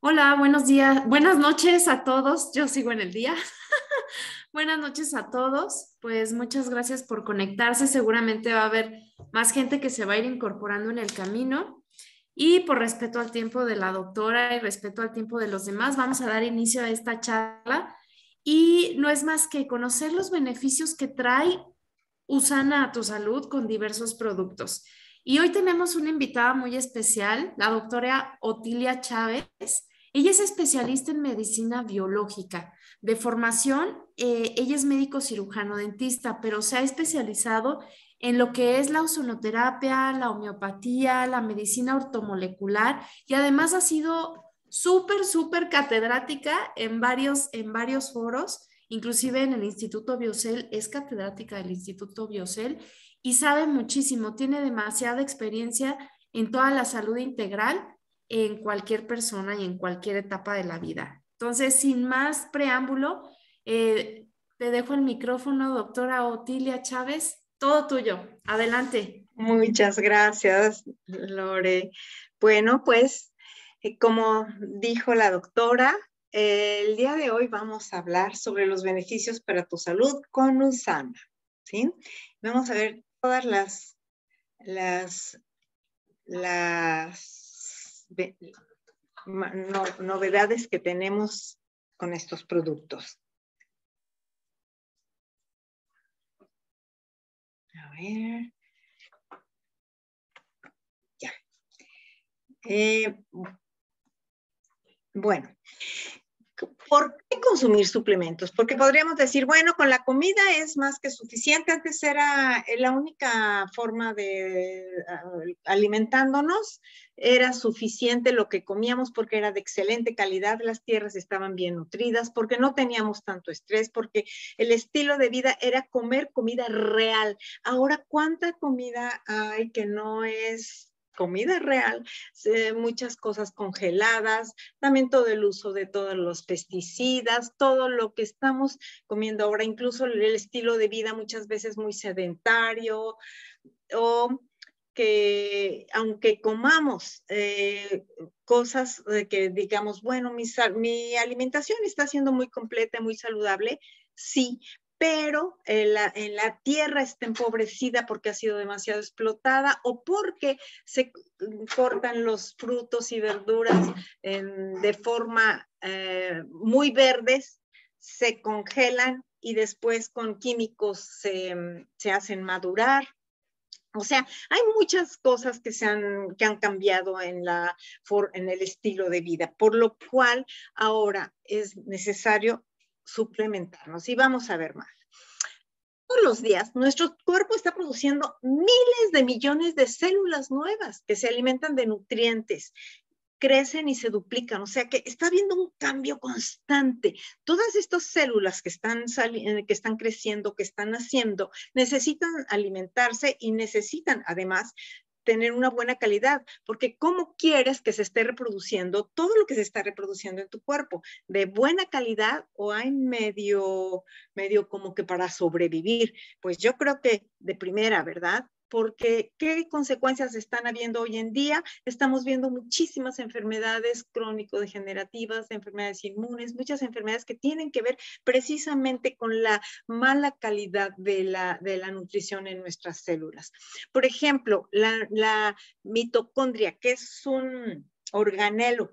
Hola, buenos días, buenas noches a todos. Yo sigo en el día. buenas noches a todos. Pues muchas gracias por conectarse. Seguramente va a haber más gente que se va a ir incorporando en el camino. Y por respeto al tiempo de la doctora y respeto al tiempo de los demás, vamos a dar inicio a esta charla. Y no es más que conocer los beneficios que trae Usana a tu salud con diversos productos. Y hoy tenemos una invitada muy especial, la doctora Otilia Chávez. Ella es especialista en medicina biológica. De formación, eh, ella es médico cirujano dentista, pero se ha especializado en lo que es la ozonoterapia, la homeopatía, la medicina ortomolecular y además ha sido súper, súper catedrática en varios, en varios foros, inclusive en el Instituto Biocel, es catedrática del Instituto Biocel y sabe muchísimo, tiene demasiada experiencia en toda la salud integral en cualquier persona y en cualquier etapa de la vida. Entonces, sin más preámbulo, eh, te dejo el micrófono, doctora Otilia Chávez, todo tuyo. Adelante. Muchas gracias, Lore. Bueno, pues, eh, como dijo la doctora, el día de hoy vamos a hablar sobre los beneficios para tu salud con Usana, ¿sí? Vamos a ver todas las, las, las novedades que tenemos con estos productos. A ver. Ya. Eh, bueno, ¿Por qué consumir suplementos? Porque podríamos decir, bueno, con la comida es más que suficiente. Antes era la única forma de ah, alimentándonos, era suficiente lo que comíamos porque era de excelente calidad, las tierras estaban bien nutridas, porque no teníamos tanto estrés, porque el estilo de vida era comer comida real. Ahora, ¿cuánta comida hay que no es comida real, muchas cosas congeladas, también todo el uso de todos los pesticidas, todo lo que estamos comiendo ahora, incluso el estilo de vida muchas veces muy sedentario o que aunque comamos eh, cosas que digamos, bueno, mi, mi alimentación está siendo muy completa, muy saludable, sí, pero en la, tierra está empobrecida porque ha sido demasiado explotada o porque se cortan los frutos y verduras de forma eh, muy verdes, se congelan y después con químicos se, hacen madurar. O sea, hay muchas cosas que, se han, que han cambiado en, la, en el estilo de vida, por lo cual ahora es necesario suplementarnos. Y vamos a ver más. Todos los días nuestro cuerpo está produciendo miles de millones de células nuevas que se alimentan de nutrientes crecen y se duplican, o sea que está habiendo un cambio constante. Todas estas células que están, que están creciendo, que están naciendo, necesitan alimentarse y necesitan además tener una buena calidad, porque ¿cómo quieres que se esté reproduciendo todo lo que se está reproduciendo en tu cuerpo? ¿De buena calidad o hay medio, medio como que para sobrevivir? Pues yo creo que de primera, ¿verdad? Porque qué consecuencias están habiendo hoy en día. Estamos viendo muchísimas enfermedades crónico-degenerativas, enfermedades inmunes, muchas enfermedades que tienen que ver precisamente con la mala calidad de la, nutrición en nuestras células. Por ejemplo, la, mitocondria, que es un organelo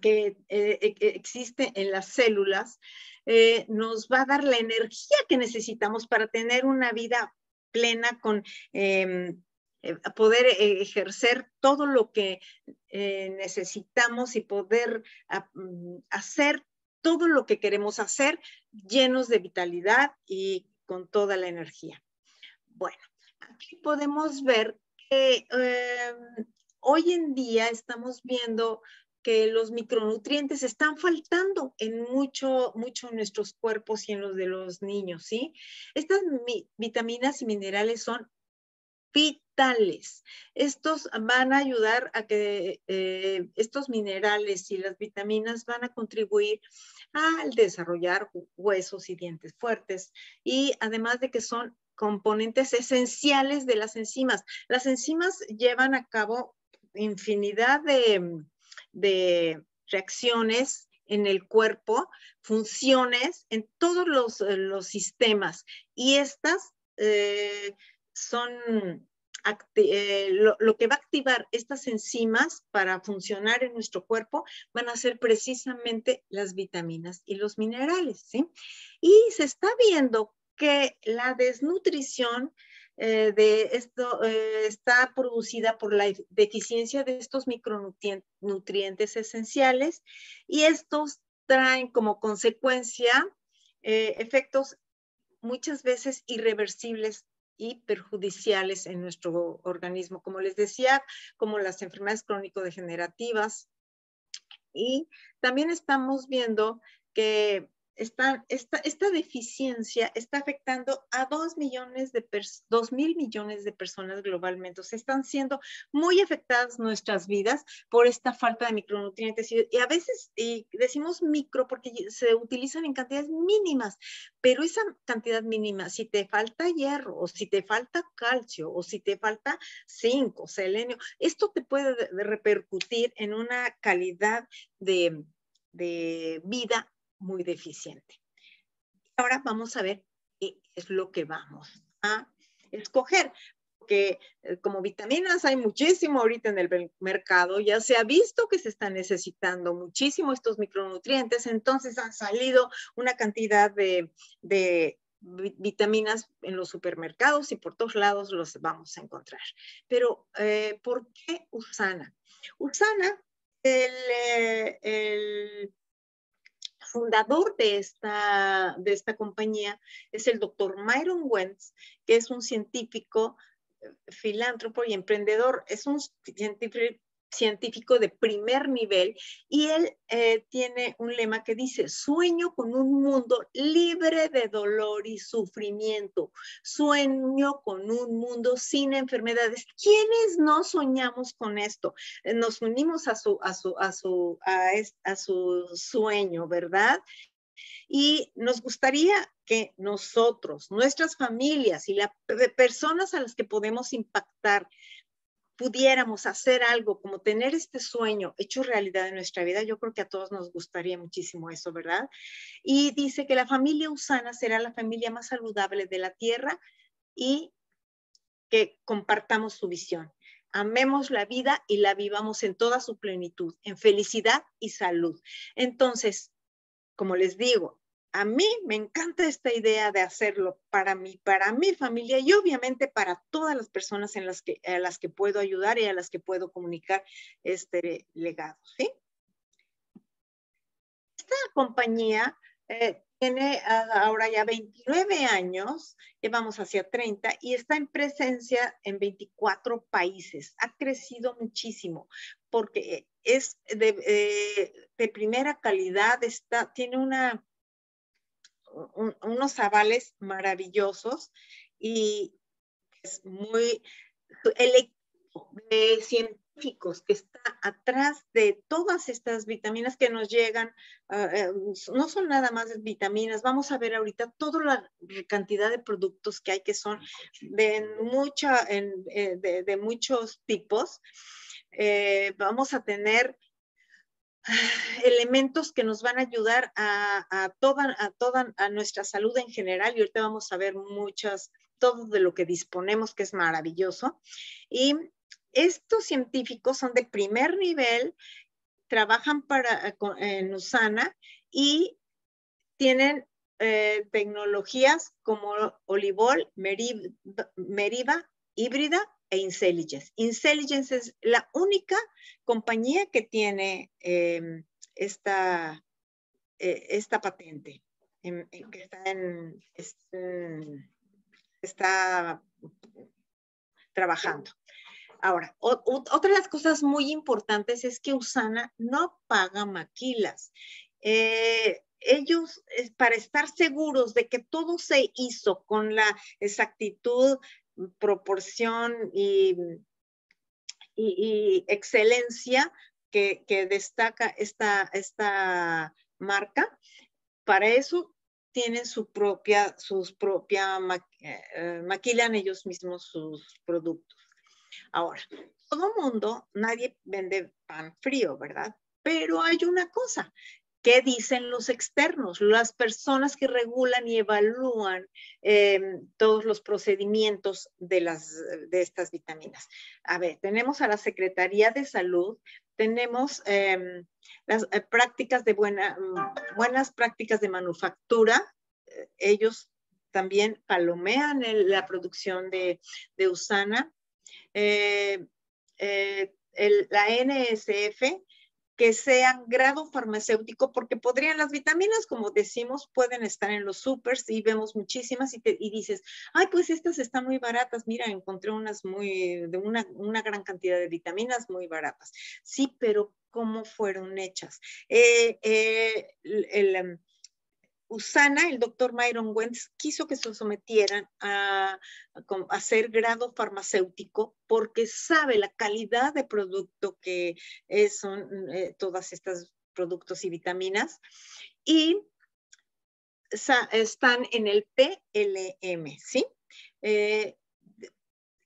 que eh, e, e, existe en las células, eh, nos va a dar la energía que necesitamos para tener una vida plena con em, eh, poder eh, ejercer todo lo que eh, necesitamos y poder ah, mm, hacer todo lo que queremos hacer llenos de vitalidad y con toda la energía. Bueno, aquí podemos ver que em, hoy en día estamos viendo que los micronutrientes están faltando en mucho, mucho en nuestros cuerpos y en los de los niños, ¿sí? Estas vitaminas y minerales son vitales. Estos van a ayudar a que eh, estos minerales y las vitaminas van a contribuir al desarrollar huesos y dientes fuertes y además de que son componentes esenciales de las enzimas. Las enzimas llevan a cabo infinidad de, reacciones en el cuerpo, funciones en todos los, sistemas. Y estas eh, son eh, lo, que va a activar estas enzimas para funcionar en nuestro cuerpo van a ser precisamente las vitaminas y los minerales, ¿sí? Y se está viendo que la desnutrición eh, de esto eh, está producida por la deficiencia de estos micronutrientes esenciales y estos traen como consecuencia efectos muchas veces irreversibles y perjudiciales en nuestro organismo, como les decía, como las enfermedades crónico-degenerativas. Y también estamos viendo que esta, deficiencia está afectando a dos millones de dos mil millones de personas globalmente. O están siendo muy afectadas nuestras vidas por esta falta de micronutrientes. Y, a veces decimos micro porque se utilizan en cantidades mínimas, pero esa cantidad mínima, si te falta hierro o si te falta calcio o si te falta zinc o selenio, esto te puede repercutir en una calidad de, de vida muy deficiente. Ahora vamos a ver qué es lo que vamos a escoger. Porque eh, como vitaminas hay muchísimo ahorita en el mercado, ya se ha visto que se están necesitando muchísimo estos micronutrientes, entonces han salido una cantidad de, vitaminas en los supermercados y por todos lados los vamos a encontrar. Pero, eh, ¿por qué Usana? Usana, el, eh, el fundador de esta, de esta compañía es el doctor Myron Wentz, que es un científico, eh, filántropo y emprendedor. Es un científico científico de primer nivel y él eh, tiene un lema que dice, sueño con un mundo libre de dolor y sufrimiento, sueño con un mundo sin enfermedades. ¿Quiénes no soñamos con esto? Eh, nos unimos a su, a su, a su, a su sueño, ¿verdad? Y nos gustaría que nosotros, nuestras familias y las personas a las que podemos impactar pudiéramos hacer algo como tener este sueño hecho realidad en nuestra vida, yo creo que a todos nos gustaría muchísimo eso, ¿verdad? Y dice que la familia usana será la familia más saludable de la tierra y que compartamos su visión. Amemos la vida y la vivamos en toda su plenitud, en felicidad y salud. Entonces, como les digo, a mí me encanta esta idea de hacerlo para mí, para mi familia y obviamente para todas las personas en las que, a las que puedo ayudar y a las que puedo comunicar este legado. Esta compañía eh, tiene ahora ya 29 años, llevamos hacia 30 y está en presencia en 24 países. Ha crecido muchísimo porque es de, eh, de primera calidad, está, tiene una unos avales maravillosos y es muy, el equipo de científicos que está atrás de todas estas vitaminas que nos llegan, ah, eh, no son nada más vitaminas, vamos a ver ahorita toda la cantidad de productos que hay que son de, mucha, eh, de, muchos tipos. Eh, vamos a tener elementos que nos van a ayudar a, toda, a toda a nuestra salud en general y ahorita vamos a ver muchas, todo de lo que disponemos que es maravilloso. Y estos científicos son de primer nivel, trabajan para, en Usana y tienen eh, tecnologías como Olivol, Meriva, híbrida e Intelligence. Intelligence es la única compañía que tiene em, esta, eh, esta patente, que está, trabajando. Ahora, otra de las cosas muy importantes es que Usana no paga maquilas. Eh, ellos, para estar seguros de que todo se hizo con la exactitud proporción y, y, excelencia que, destaca esta, esta marca. Para eso tienen su propia, sus propia, eh, maquilan ellos mismos sus productos. Ahora, todo mundo, nadie vende pan frío, ¿verdad? Pero hay una cosa, ¿Qué dicen los externos? Las personas que regulan y evalúan em, todos los procedimientos de, las, de estas vitaminas. A ver, tenemos a la Secretaría de Salud, tenemos em, las eh, prácticas de buena, buenas prácticas de manufactura. Eh, ellos también palomean la producción de, Usana. Eh, la NSF que sean grado farmacéutico, porque podrían, las vitaminas, como decimos, pueden estar en los supers y vemos muchísimas y, te, y dices, ay, pues estas están muy baratas, mira, encontré unas muy, de una, una gran cantidad de vitaminas muy baratas. Sí, pero ¿cómo fueron hechas? Eh, eh, em, Usana, el doctor Myron Wentz, quiso que se sometieran a, hacer grado farmacéutico porque sabe la calidad de producto que son eh, todas estas productos y vitaminas y están en el PLM, ¿sí? Eh,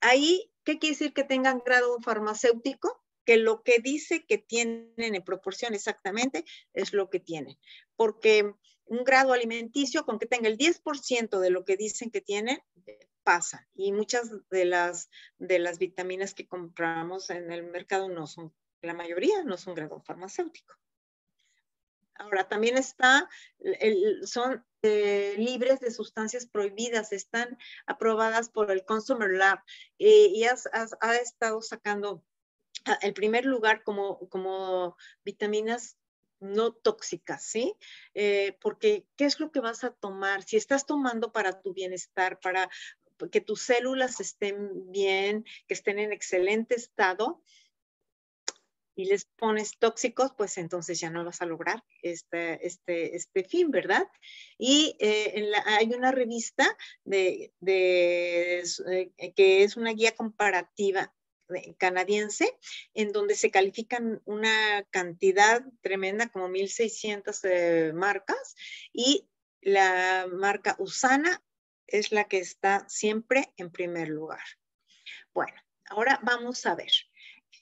ahí, ¿qué quiere decir que tengan grado farmacéutico? que lo que dice que tienen en proporción exactamente es lo que tienen. Porque un grado alimenticio con que tenga el 10% de lo que dicen que tiene, pasa. Y muchas de las, de las vitaminas que compramos en el mercado no son, la mayoría no son grado farmacéutico. Ahora, también está, son eh, libres de sustancias prohibidas, están aprobadas por el Consumer Lab eh, y ha estado sacando el primer lugar como, como vitaminas no tóxicas, ¿sí? Eh, porque, ¿qué es lo que vas a tomar? Si estás tomando para tu bienestar, para que tus células estén bien, que estén en excelente estado, y les pones tóxicos, pues entonces ya no vas a lograr este, este, este fin, ¿verdad? Y eh, hay una revista de, de, eh, que es una guía comparativa canadiense, en donde se califican una cantidad tremenda, como 1.600 eh, marcas, y la marca Usana es la que está siempre en primer lugar. Bueno, ahora vamos a ver.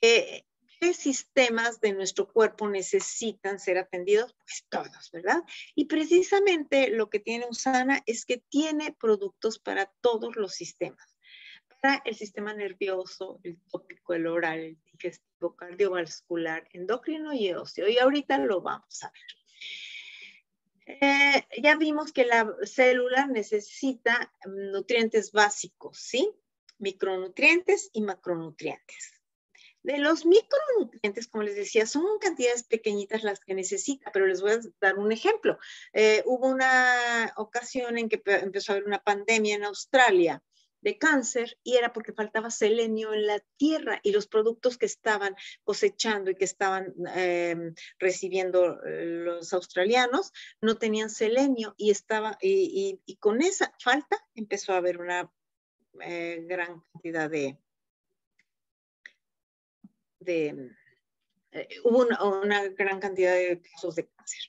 Eh, ¿Qué sistemas de nuestro cuerpo necesitan ser atendidos? Pues todos, ¿verdad? Y precisamente lo que tiene Usana es que tiene productos para todos los sistemas el sistema nervioso, el tópico, el oral, el digestivo, cardiovascular, endocrino y óseo. Y ahorita lo vamos a ver. Eh, ya vimos que la célula necesita nutrientes básicos, ¿sí? Micronutrientes y macronutrientes. De los micronutrientes, como les decía, son cantidades pequeñitas las que necesita, pero les voy a dar un ejemplo. Eh, hubo una ocasión en que empezó a haber una pandemia en Australia de cáncer y era porque faltaba selenio en la tierra y los productos que estaban cosechando y que estaban em, recibiendo eh, los australianos no tenían selenio y estaba y, con esa falta empezó a haber una eh, gran cantidad de, de eh, hubo una, gran cantidad de casos de cáncer.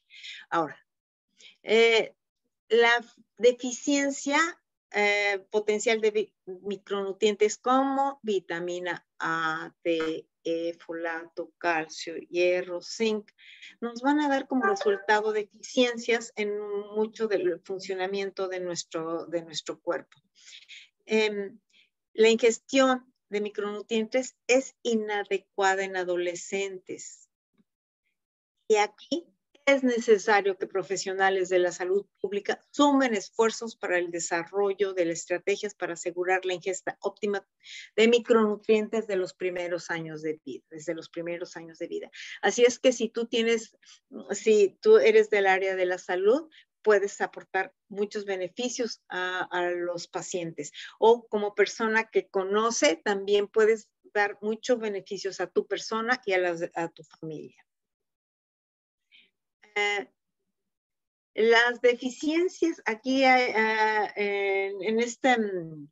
Ahora, la deficiencia eh, potencial de micronutrientes como vitamina A, D, E, folato, calcio, hierro, zinc, nos van a dar como resultado deficiencias en mucho del funcionamiento de nuestro, de nuestro cuerpo. Em, la ingestión de micronutrientes es inadecuada en adolescentes. Y aquí es necesario que profesionales de la salud pública sumen esfuerzos para el desarrollo de las estrategias para asegurar la ingesta óptima de micronutrientes de los primeros años de vida, desde los primeros años de vida. Así es que si tú tienes, si tú eres del área de la salud, puedes aportar muchos beneficios a, los pacientes. O como persona que conoce, también puedes dar muchos beneficios a tu persona y a, a tu familia. Eh, las deficiencias aquí eh, en, este, mm,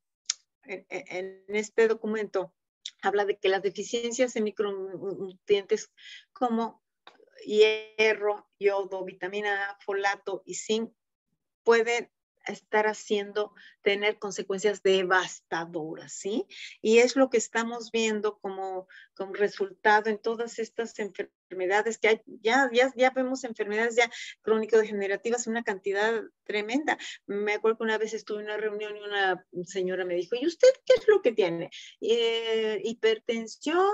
en, este documento habla de que las deficiencias en micronutrientes como hierro, yodo, vitamina A, folato y zinc pueden estar haciendo tener consecuencias devastadoras, ¿sí? Y es lo que estamos viendo como, como resultado en todas estas enfermedades que hay, ya, ya, vemos enfermedades ya crónico-degenerativas, una cantidad tremenda. Me acuerdo que una vez estuve en una reunión y una señora me dijo, ¿y usted qué es lo que tiene? Eh, ¿Hipertensión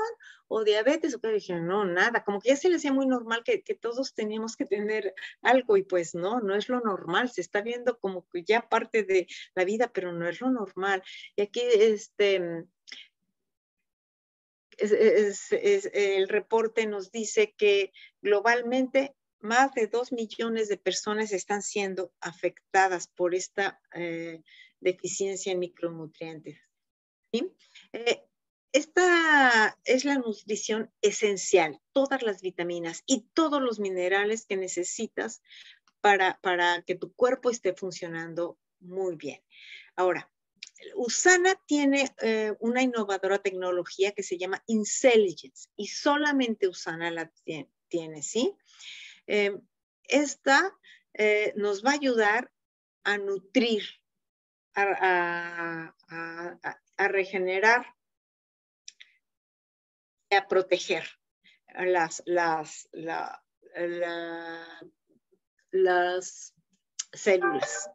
o diabetes? O que dije, no, nada, como que ya se le hacía muy normal que todos teníamos que tener algo y pues no, no es lo normal, se está viendo como que ya parte de la vida, pero no es lo normal. Y aquí, este, el reporte nos dice que globalmente más de dos millones de personas están siendo afectadas por esta eh, deficiencia en micronutrientes. Eh, esta es la nutrición esencial, todas las vitaminas y todos los minerales que necesitas para, para que tu cuerpo esté funcionando muy bien. Ahora, Usana tiene eh, una innovadora tecnología que se llama Intelligence y solamente Usana la tiene, ¿sí? Em, esta eh, nos va a ayudar a nutrir, a, regenerar, a proteger las, las, la, las células.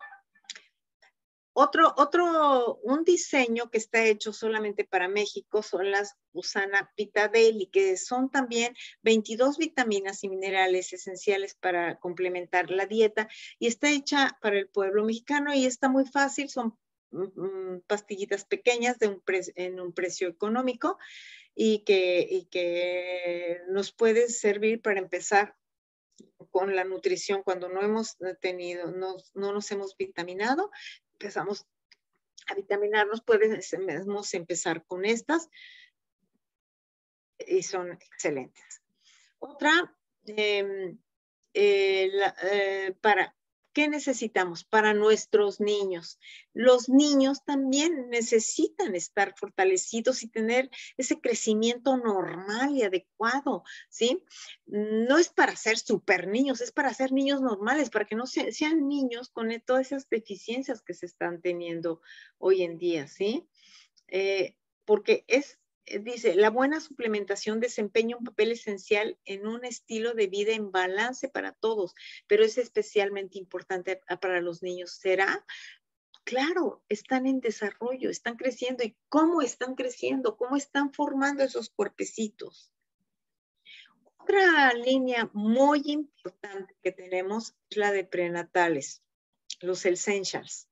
Otro, otro, un diseño que está hecho solamente para México son las Usana Pitadeli, que son también 22 vitaminas y minerales esenciales para complementar la dieta y está hecha para el pueblo mexicano y está muy fácil, son mm, mm, pastillitas pequeñas de un en un precio económico y que, y que nos puede servir para empezar con la nutrición cuando no hemos tenido, no, no nos hemos vitaminado, empezamos a vitaminarnos, podemos empezar con estas y son excelentes. Otra, em, eh, eh, para ¿Qué necesitamos para nuestros niños? Los niños también necesitan estar fortalecidos y tener ese crecimiento normal y adecuado, ¿sí? No es para ser super niños, es para ser niños normales, para que no sean niños con todas esas deficiencias que se están teniendo hoy en día, ¿sí? Eh, porque es dice, la buena suplementación desempeña un papel esencial en un estilo de vida en balance para todos, pero es especialmente importante para los niños. ¿Será? Claro, están en desarrollo, están creciendo. ¿Y cómo están creciendo? ¿Cómo están formando esos cuerpecitos? Otra línea muy importante que tenemos es la de prenatales, los essentials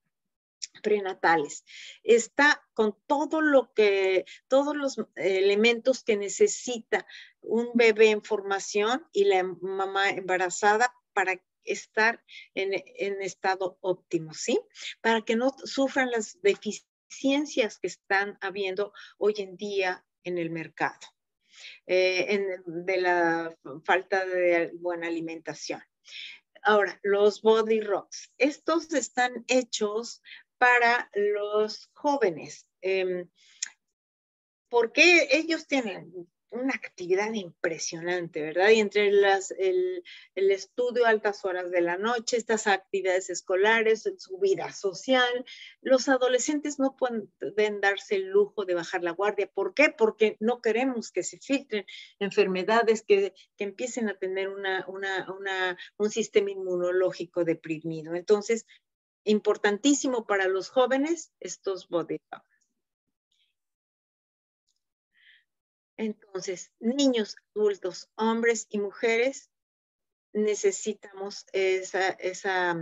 prenatales. Está con todo lo que, todos los elementos que necesita un bebé en formación y la mamá embarazada para estar en, estado óptimo, ¿sí? Para que no sufran las deficiencias que están habiendo hoy en día en el mercado, eh, de la falta de buena alimentación. Ahora, los body rocks. Estos están hechos para los jóvenes. Eh, porque ellos tienen una actividad impresionante, ¿verdad? Y entre las, el, estudio a altas horas de la noche, estas actividades escolares, su vida social, los adolescentes no pueden, darse el lujo de bajar la guardia. ¿Por qué? Porque no queremos que se filtren enfermedades que, que empiecen a tener una, una, una, un sistema inmunológico deprimido. Entonces, importantísimo para los jóvenes estos body Entonces, niños, adultos, hombres y mujeres, necesitamos esa, esa,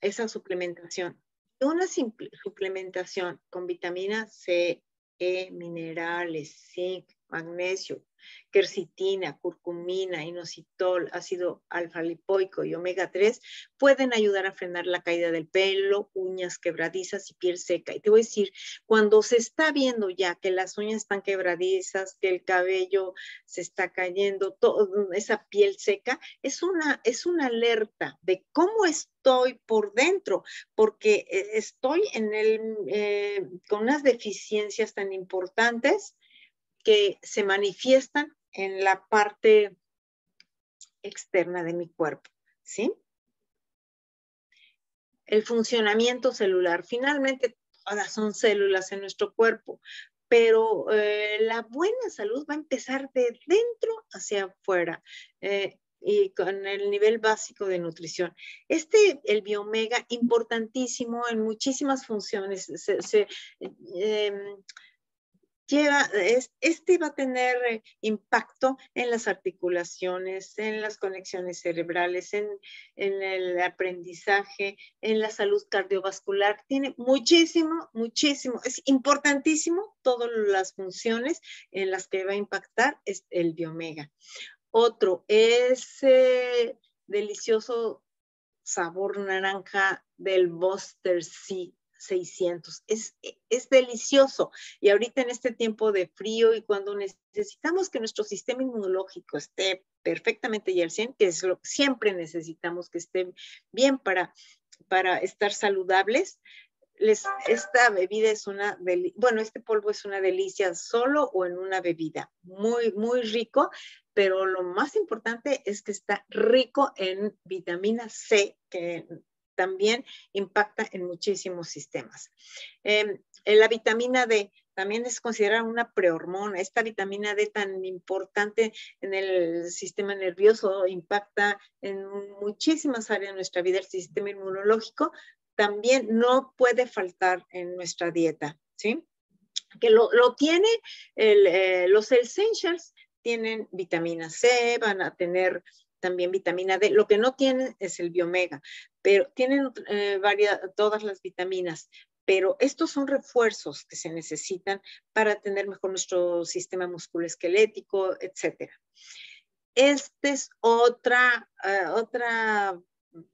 esa suplementación. Una simple suplementación con vitamina C, E, minerales, zinc, magnesio, quercitina, curcumina, inositol, ácido alfa-lipoico y omega 3 pueden ayudar a frenar la caída del pelo, uñas quebradizas y piel seca. Y te voy a decir, cuando se está viendo ya que las uñas están quebradizas, que el cabello se está cayendo, toda esa piel seca, es una, es una alerta de cómo estoy por dentro, porque eh, estoy en el, eh, con unas deficiencias tan importantes que se manifiestan en la parte externa de mi cuerpo, ¿sí? el funcionamiento celular. Finalmente, todas son células en nuestro cuerpo, pero eh, la buena salud va a empezar de dentro hacia afuera. Eh, y con el nivel básico de nutrición. Este, el biomega, importantísimo en muchísimas funciones. Se, em, este va a tener eh, impacto en las articulaciones, en las conexiones cerebrales, en, en, el aprendizaje, en la salud cardiovascular. Tiene muchísimo, muchísimo, es importantísimo todas las funciones en las que va a impactar el biomega. Otro, ese delicioso sabor naranja del Buster C 600. Es, es delicioso. Y ahorita en este tiempo de frío y cuando necesitamos que nuestro sistema inmunológico esté perfectamente y al 100, que es lo que siempre necesitamos que esté bien para, para estar saludables, les, esta bebida es una, bueno, este polvo es una delicia solo o en una bebida. Muy, muy rico, pero lo más importante es que está rico en vitamina C, que también impacta en muchísimos sistemas. Em, la vitamina D también es considerada una prehormona. Esta vitamina D tan importante en el sistema nervioso impacta en muchísimas áreas de nuestra vida, el sistema inmunológico, también no puede faltar en nuestra dieta, ¿sí? Que lo, tiene eh, los essentials, tienen vitamina C, van a tener también vitamina D. Lo que no tienen es el biomega, pero tienen eh, todas las vitaminas. Pero estos son refuerzos que se necesitan para tener mejor nuestro sistema musculoesquelético, etc. Este es otra, eh, otra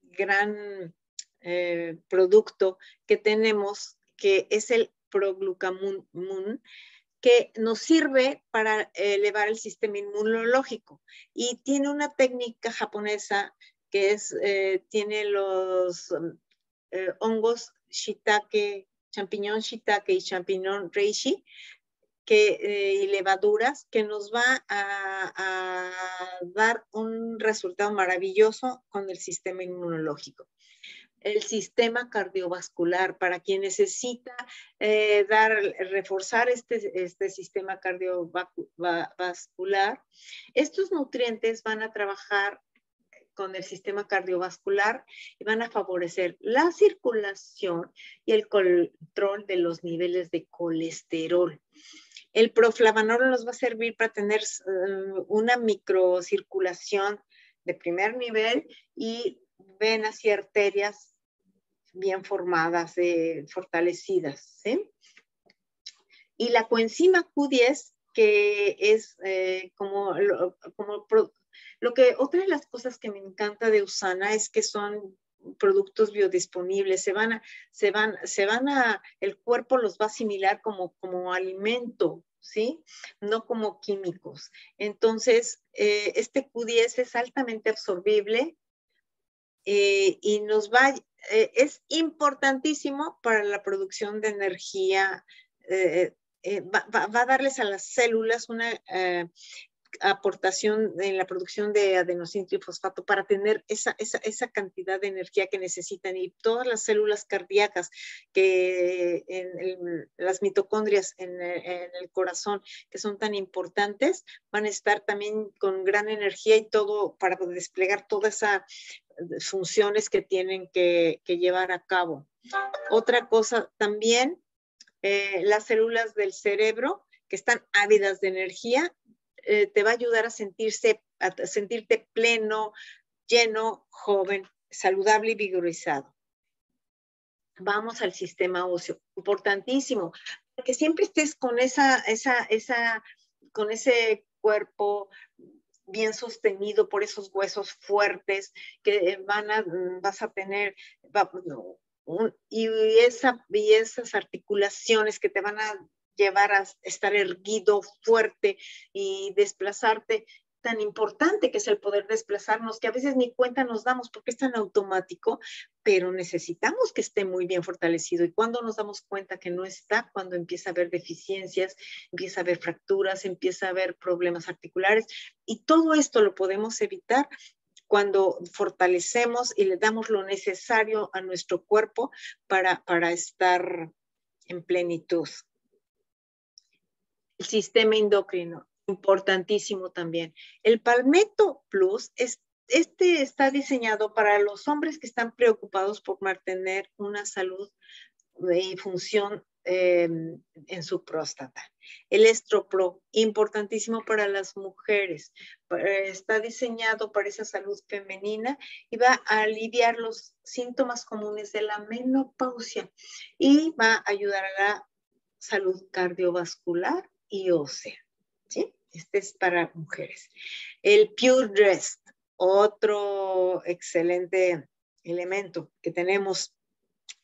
gran eh, producto que tenemos, que es el proglucamun, que nos sirve para elevar el sistema inmunológico. Y tiene una técnica japonesa que es, eh, tiene los eh, hongos shiitake, champiñón shiitake y champiñón reishi, que, eh, y levaduras que nos va a, dar un resultado maravilloso con el sistema inmunológico el sistema cardiovascular, para quien necesita eh, dar, reforzar este, este sistema cardiovascular. Estos nutrientes van a trabajar con el sistema cardiovascular y van a favorecer la circulación y el control de los niveles de colesterol. El proflavanol nos va a servir para tener uh, una microcirculación de primer nivel y venas y arterias bien formadas, eh, fortalecidas. ¿sí? Y la coenzima Q10, que es eh, como, como lo que, otra de las cosas que me encanta de Usana es que son productos biodisponibles, se van a, se van, se van a, el cuerpo los va a asimilar como, como alimento, ¿sí? No como químicos. Entonces, eh, este Q10 es altamente absorbible, eh, y nos va, eh, es importantísimo para la producción de energía, eh, va, va, a darles a las células una aportación en la producción de adenosín trifosfato para tener esa, esa, esa, cantidad de energía que necesitan y todas las células cardíacas que en, las mitocondrias en, el corazón que son tan importantes van a estar también con gran energía y todo para desplegar todas esas funciones que tienen que, que llevar a cabo. Otra cosa también, eh, las células del cerebro que están ávidas de energía eh, te va a ayudar a, sentirse, a sentirte pleno, lleno, joven, saludable y vigorizado. Vamos al sistema óseo, importantísimo, que siempre estés con esa, esa, esa, con ese cuerpo bien sostenido por esos huesos fuertes que van a, vas a tener, y, esa, y esas articulaciones que te van a llevar a estar erguido, fuerte y desplazarte tan importante que es el poder desplazarnos, que a veces ni cuenta nos damos porque es tan automático, pero necesitamos que esté muy bien fortalecido. Y cuando nos damos cuenta que no está, cuando empieza a haber deficiencias, empieza a haber fracturas, empieza a haber problemas articulares, y todo esto lo podemos evitar cuando fortalecemos y le damos lo necesario a nuestro cuerpo para, para estar en plenitud. El sistema endocrino, importantísimo también. El Palmetto Plus es este está diseñado para los hombres que están preocupados por mantener una salud y función em, en su próstata. El estropro, importantísimo para las mujeres, está diseñado para esa salud femenina y va a aliviar los síntomas comunes de la menopausia y va a ayudar a la salud cardiovascular y ósea. ¿sí? Este es para mujeres. El Pure Dress, otro excelente elemento que tenemos.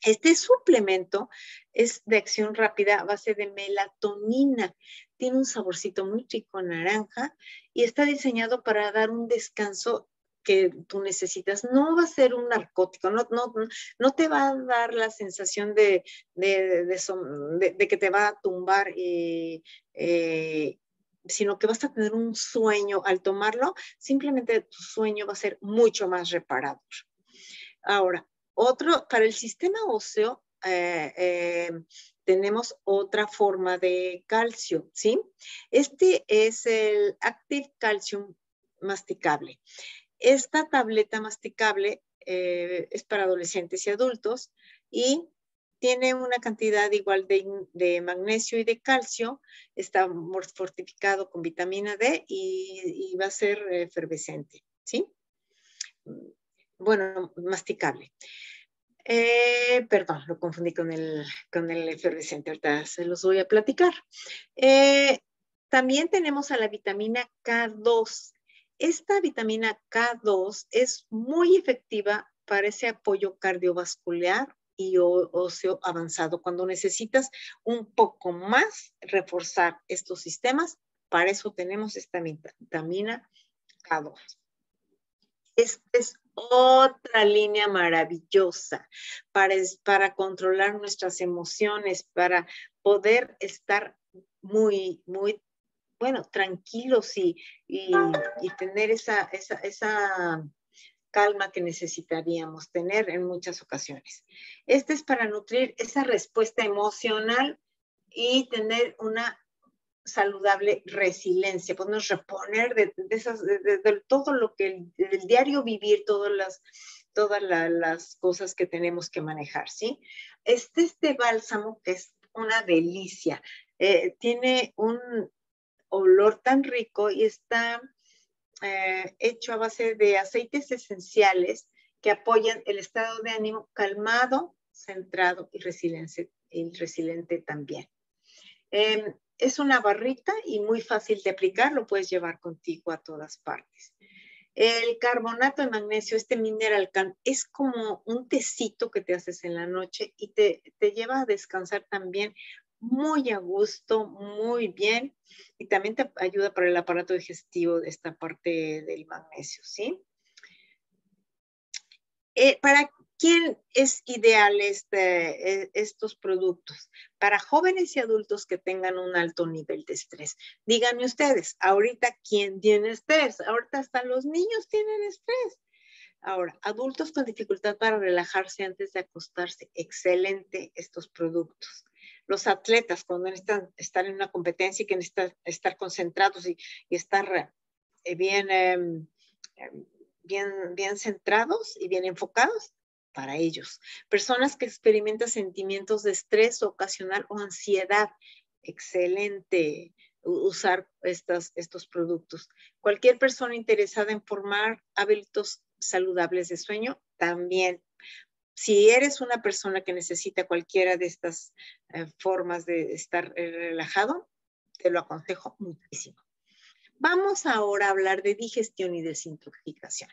Este suplemento es de acción rápida a base de melatonina. Tiene un saborcito muy rico naranja y está diseñado para dar un descanso que tú necesitas. No va a ser un narcótico, no, no, no te va a dar la sensación de, de, que te va a tumbar y, eh, sino que vas a tener un sueño al tomarlo, simplemente tu sueño va a ser mucho más reparador. Ahora, otro, para el sistema óseo, eh, eh, tenemos otra forma de calcio, ¿sí? Este es el Active Calcium masticable. Esta tableta masticable eh, es para adolescentes y adultos y tiene una cantidad igual de, magnesio y de calcio, está fortificado con vitamina D y, va a ser efervescente, ¿sí? Bueno, masticable. Eh, perdón, lo confundí con el, con el efervescente, ahorita se los voy a platicar. Eh, también tenemos a la vitamina K2. Esta vitamina K2 es muy efectiva para ese apoyo cardiovascular y óseo avanzado. Cuando necesitas un poco más reforzar estos sistemas, para eso tenemos esta vitamina K2. Esta es otra línea maravillosa para, para controlar nuestras emociones, para poder estar muy, muy, bueno, tranquilos y, y, y tener esa, esa, esa calma que necesitaríamos tener en muchas ocasiones. Este es para nutrir esa respuesta emocional y tener una saludable resiliencia, podernos reponer de, esas, de, todo lo que el, diario vivir, todas las, todas las cosas que tenemos que manejar, ¿sí? Este, este bálsamo que es una delicia, eh, tiene un olor tan rico y está eh, hecho a base de aceites esenciales que apoyan el estado de ánimo calmado, centrado y resiliente, también. Em, es una barrita y muy fácil de aplicar, lo puedes llevar contigo a todas partes. El carbonato de magnesio, este mineral es como un tecito que te haces en la noche y te, te lleva a descansar también muy a gusto, muy bien, y también te ayuda para el aparato digestivo de esta parte del magnesio, ¿sí? Eh, ¿Para quién es ideal este, e, estos productos? Para jóvenes y adultos que tengan un alto nivel de estrés. Díganme ustedes, ahorita, ¿quién tiene estrés? Ahorita hasta los niños tienen estrés. Ahora, adultos con dificultad para relajarse antes de acostarse, excelente estos productos los atletas cuando necesitan estar en una competencia y que necesitan estar concentrados y, estar eh, bien, em, em, bien, bien centrados y bien enfocados para ellos. Personas que experimentan sentimientos de estrés ocasional o ansiedad, excelente usar estos productos. Cualquier persona interesada en formar hábitos saludables de sueño, también si eres una persona que necesita cualquiera de estas eh, formas de estar eh, relajado, te lo aconsejo muchísimo. Vamos ahora a hablar de digestión y desintoxicación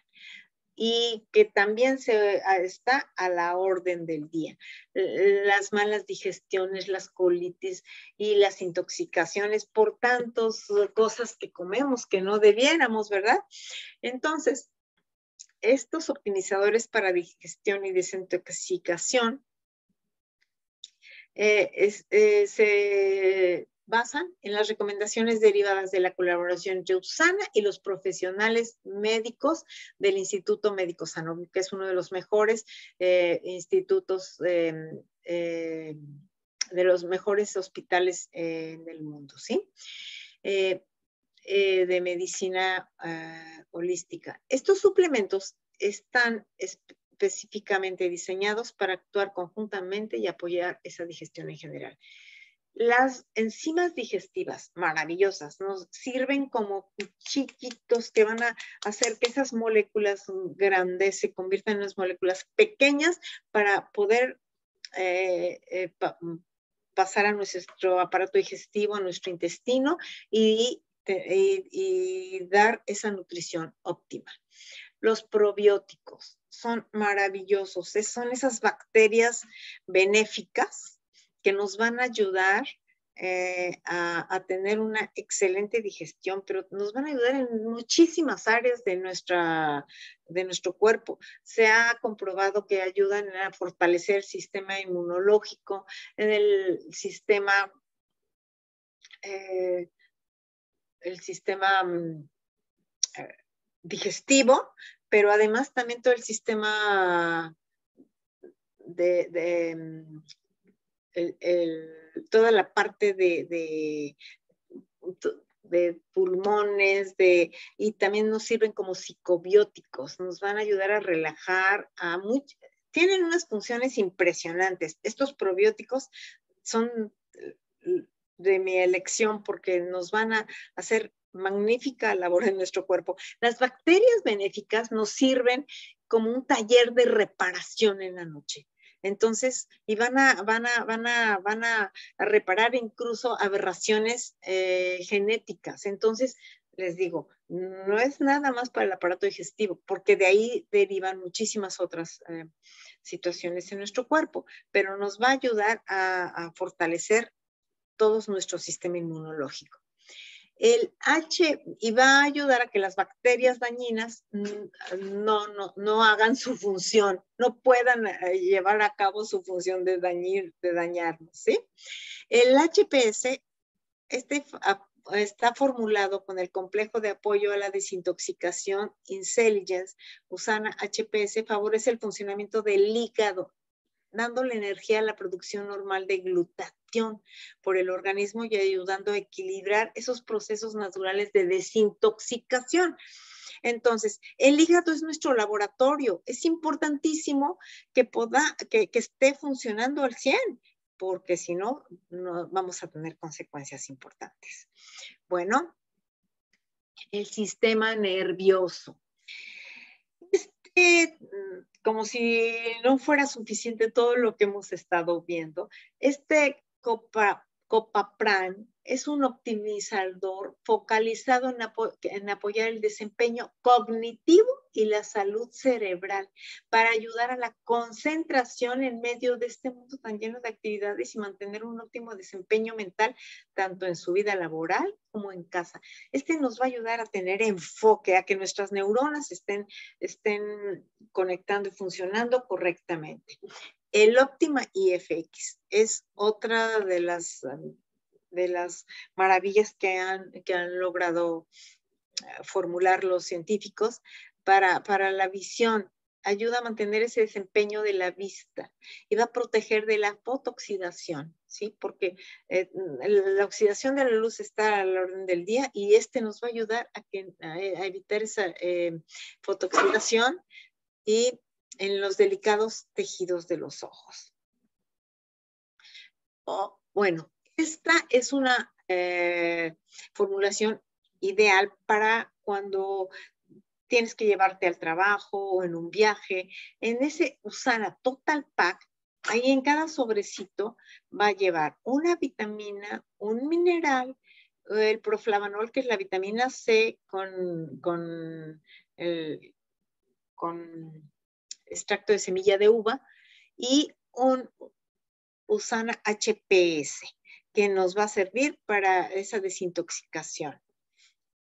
y que también se, ah, está a la orden del día. Las malas digestiones, las colitis y las intoxicaciones por tantas cosas que comemos que no debiéramos, ¿verdad? Entonces, estos optimizadores para digestión y desintoxicación eh, eh, se basan en las recomendaciones derivadas de la colaboración entre USANA y los profesionales médicos del Instituto Médico Sano, que es uno de los mejores eh, institutos, em, eh, de los mejores hospitales del mundo, ¿sí? De medicina ah, holística. Estos suplementos están específicamente diseñados para actuar conjuntamente y apoyar esa digestión en general. Las enzimas digestivas maravillosas nos sirven como chiquitos que van a hacer que esas moléculas grandes se conviertan en unas moléculas pequeñas para poder eh, eh, pasar a nuestro aparato digestivo, a nuestro intestino y, y dar esa nutrición óptima. Los probióticos son maravillosos, son esas bacterias benéficas que nos van a ayudar eh, a, tener una excelente digestión, pero nos van a ayudar en muchísimas áreas de, nuestra, de nuestro cuerpo. Se ha comprobado que ayudan a fortalecer el sistema inmunológico, en el sistema, eh, el sistema mm, eh, digestivo, pero además también todo el sistema de, mm, toda la parte de, de, pulmones, de, y también nos sirven como psicobióticos, nos van a ayudar a relajar, a tienen unas funciones impresionantes. Estos probióticos son de mi elección porque nos van a hacer magnífica labor en nuestro cuerpo. Las bacterias benéficas nos sirven como un taller de reparación en la noche. Entonces, y van a, van a, van a, van a, reparar incluso aberraciones eh, genéticas. Entonces, les digo, no es nada más para el aparato digestivo, porque de ahí derivan muchísimas otras eh, situaciones en nuestro cuerpo, pero nos va a ayudar a fortalecer todo nuestro sistema inmunológico. El H y va a ayudar a que las bacterias dañinas mm, no, no, no hagan su función, no puedan eh, llevar a cabo su función de, dañir, de dañarnos. El HPS este, está formulado con el complejo de apoyo a la desintoxicación Intelligence, Usana HPS, favorece el funcionamiento del hígado, dándole energía a la producción normal de glutatión por el organismo y ayudando a equilibrar esos procesos naturales de desintoxicación. Entonces, el hígado es nuestro laboratorio. Es importantísimo que, pueda, que, esté funcionando al 100, porque si no, no vamos a tener consecuencias importantes. Bueno, el sistema nervioso. Este como si no fuera suficiente todo lo que hemos estado viendo, este Copa, Copapran es un optimizador focalizado en, apoyar el desempeño cognitivo y la salud cerebral para ayudar a la concentración en medio de este mundo tan lleno de actividades y mantener un óptimo desempeño mental tanto en su vida laboral como en casa. Este nos va a ayudar a tener enfoque, a que nuestras neuronas estén, estén conectando y funcionando correctamente. El óptima IFX es otra de las de las maravillas que han, que han logrado eh, formular los científicos para, para la visión. Ayuda a mantener ese desempeño de la vista y va a proteger de la fotoxidación, ¿sí? Porque eh, la oxidación de la luz está a la orden del día y este nos va a ayudar a, que, a, evitar esa eh, fotoxidación y en los delicados tejidos de los ojos. Oh, bueno, esta es una eh, formulación ideal para cuando tienes que llevarte al trabajo o en un viaje. En ese Usana Total Pack, ahí en cada sobrecito va a llevar una vitamina, un mineral, el proflavanol, que es la vitamina C con, con, con extracto de semilla de uva, y un Usana HPS que nos va a servir para esa desintoxicación.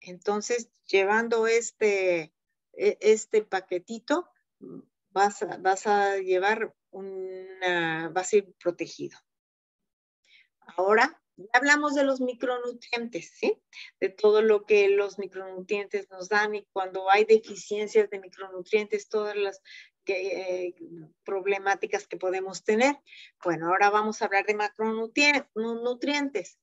Entonces, llevando este, e, este paquetito, vas a, vas a llevar una, vas a ir protegido. Ahora Ya hablamos de los micronutrientes, ¿sí? De todo lo que los micronutrientes nos dan y cuando hay deficiencias de micronutrientes, todas las eh, problemáticas que podemos tener. Bueno, ahora vamos a hablar de macronutrientes.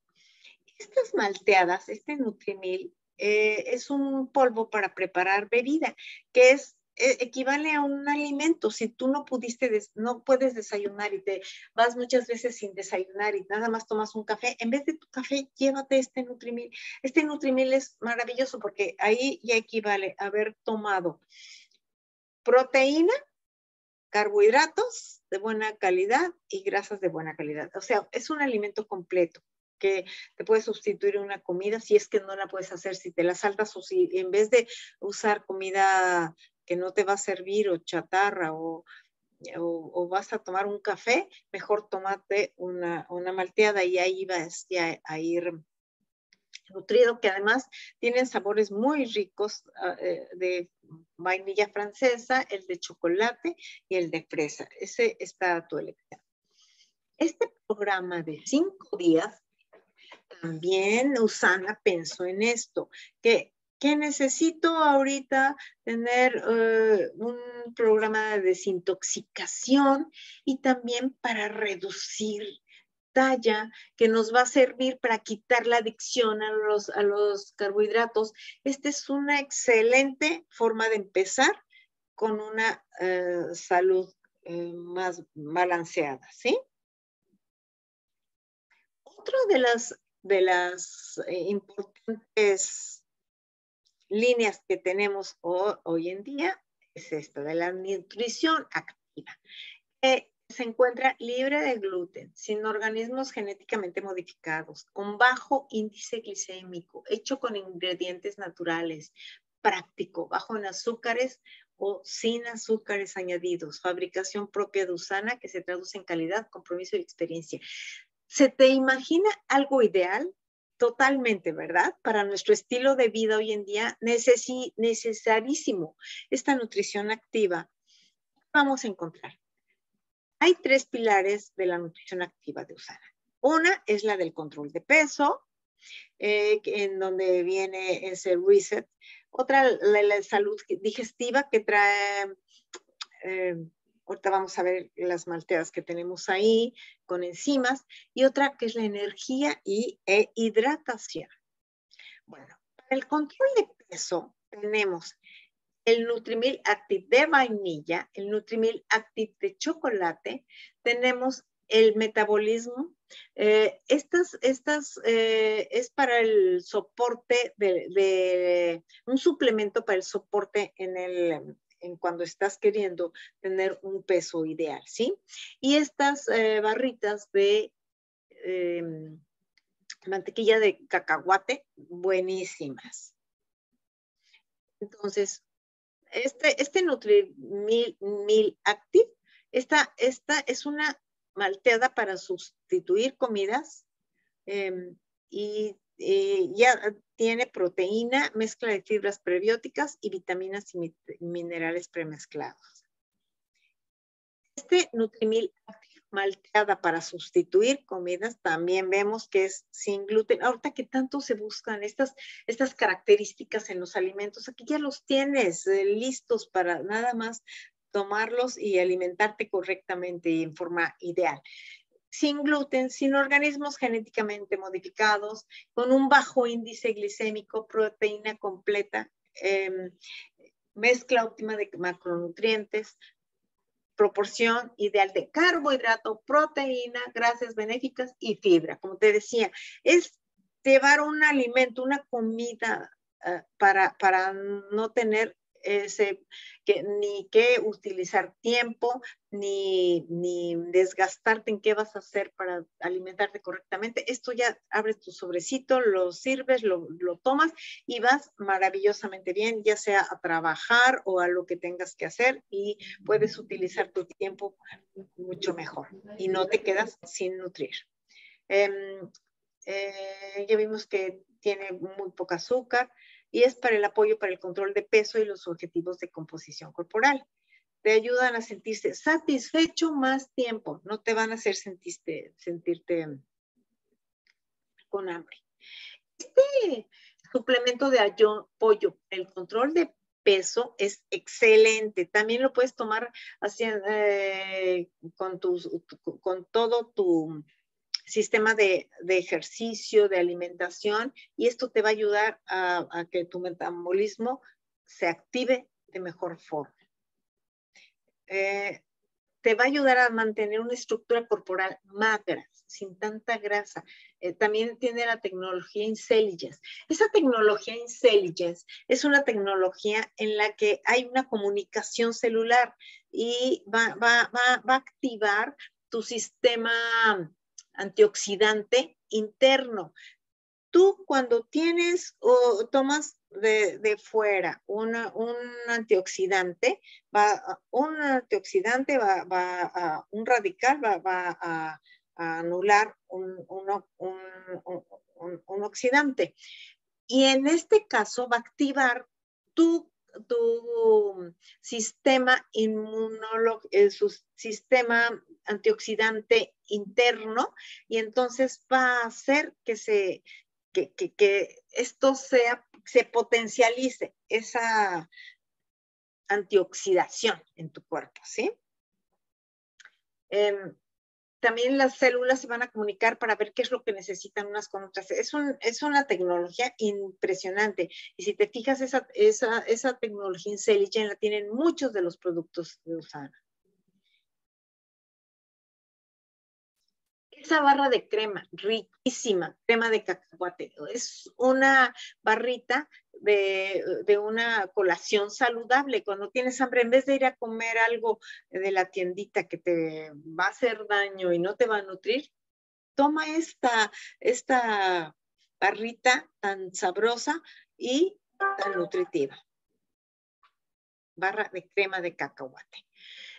Estas malteadas, este Nutrimil, eh, es un polvo para preparar bebida, que es e, equivale a un alimento. Si tú no pudiste, no puedes desayunar y te vas muchas veces sin desayunar y nada más tomas un café, en vez de tu café, llévate este Nutrimil. Este Nutrimil es maravilloso porque ahí ya equivale a haber tomado proteína, carbohidratos de buena calidad y grasas de buena calidad. O sea, es un alimento completo que te puede sustituir una comida si es que no la puedes hacer, si te la saltas o si en vez de usar comida que no te va a servir o chatarra o, o, vas a tomar un café, mejor tomate una, una malteada y ahí vas ya a ir nutrido, que además tienen sabores muy ricos ah, eh, de vainilla francesa, el de chocolate y el de fresa. Ese está a tu elección. Este programa de cinco días, también Usana pensó en esto, que que necesito ahorita tener eh, un programa de desintoxicación y también para reducir que nos va a servir para quitar la adicción a los, a los carbohidratos. Esta es una excelente forma de empezar con una eh, salud eh, más balanceada, ¿sí? Otro de las, de las importantes líneas que tenemos hoy en día es esta de la nutrición activa, se encuentra libre de gluten, sin organismos genéticamente modificados, con bajo índice glicémico, hecho con ingredientes naturales, práctico, bajo en azúcares o sin azúcares añadidos, fabricación propia de Usana que se traduce en calidad, compromiso y experiencia. ¿Se te imagina algo ideal? Totalmente, ¿verdad? Para nuestro estilo de vida hoy en día, necesarísimo esta nutrición activa. Vamos a encontrar. Hay tres pilares de la nutrición activa de Usana. Una es la del control de peso, eh, en donde viene ese reset. Otra, la, la salud digestiva que trae eh, Ahorita vamos a ver las malteadas que tenemos ahí con enzimas. Y otra que es la energía y e hidratación. Bueno, para el control de peso tenemos el Nutrimil Active de vainilla, el Nutrimil Active de chocolate, tenemos el metabolismo. Eh, estas, estas eh, es para el soporte de, un suplemento para el soporte en el, en cuando estás queriendo tener un peso ideal, ¿sí? Y estas eh, barritas de em, mantequilla de cacahuate, buenísimas. Entonces, este, este Nutrimil Mil Active, esta, esta es una malteada para sustituir comidas em, y eh, ya tiene proteína, mezcla de fibras prebióticas y vitaminas y minerales premezclados. Este Nutrimil malteada para sustituir comidas, también vemos que es sin gluten. Ahorita que tanto se buscan estas, estas características en los alimentos, aquí ya los tienes eh, listos para nada más tomarlos y alimentarte correctamente y en forma ideal sin gluten, sin organismos genéticamente modificados, con un bajo índice glicémico, proteína completa, em, mezcla óptima de macronutrientes, proporción ideal de carbohidrato, proteína, grasas benéficas y fibra. Como te decía, es llevar un alimento, una comida eh, para, para no tener ese, que, ni que utilizar tiempo, ni, ni desgastarte en qué vas a hacer para alimentarte correctamente. Esto ya abres tu sobrecito, lo sirves, lo, lo tomas y vas maravillosamente bien, ya sea a trabajar o a lo que tengas que hacer y puedes utilizar tu tiempo mucho mejor y no te quedas sin nutrir. Em, eh, ya vimos que tiene muy poca azúcar, y es para el apoyo para el control de peso y los objetivos de composición corporal. Te ayudan a sentirse satisfecho más tiempo, no te van a hacer sentirte, sentirte con hambre. Este suplemento de apoyo, el control de peso es excelente. También lo puedes tomar eh, con, con todo tu sistema de, ejercicio, de alimentación, y esto te va a ayudar a que tu metabolismo se active de mejor forma. Eh, te va a ayudar a mantener una estructura corporal magra, sin tanta grasa. Eh, también tiene la tecnología Intelligence. Esa tecnología Intelligence es una tecnología en la que hay una comunicación celular y va, va, va, va a activar tu sistema antioxidante interno. Tú cuando tienes o tomas de, fuera un antioxidante, va, un antioxidante va, va a, un radical va, va a, anular un, un, oxidante. Y en este caso va a activar tu, tu sistema inmunológico, eh, su sistema antioxidante interno, y entonces va a hacer que se, que, que, que, esto sea se potencialice esa antioxidación en tu cuerpo, ¿sí? Em, también las células se van a comunicar para ver qué es lo que necesitan unas con otras. Es, es una tecnología impresionante. Y si te fijas, esa, esa, esa tecnología Intelligent la tienen muchos de los productos de Usana. Esa barra de crema, riquísima, crema de cacahuate, es una barrita de, de, una colación saludable. Cuando tienes hambre, en vez de ir a comer algo de la tiendita que te va a hacer daño y no te va a nutrir, toma esta, esta barrita tan sabrosa y tan nutritiva. Barra de crema de cacahuate.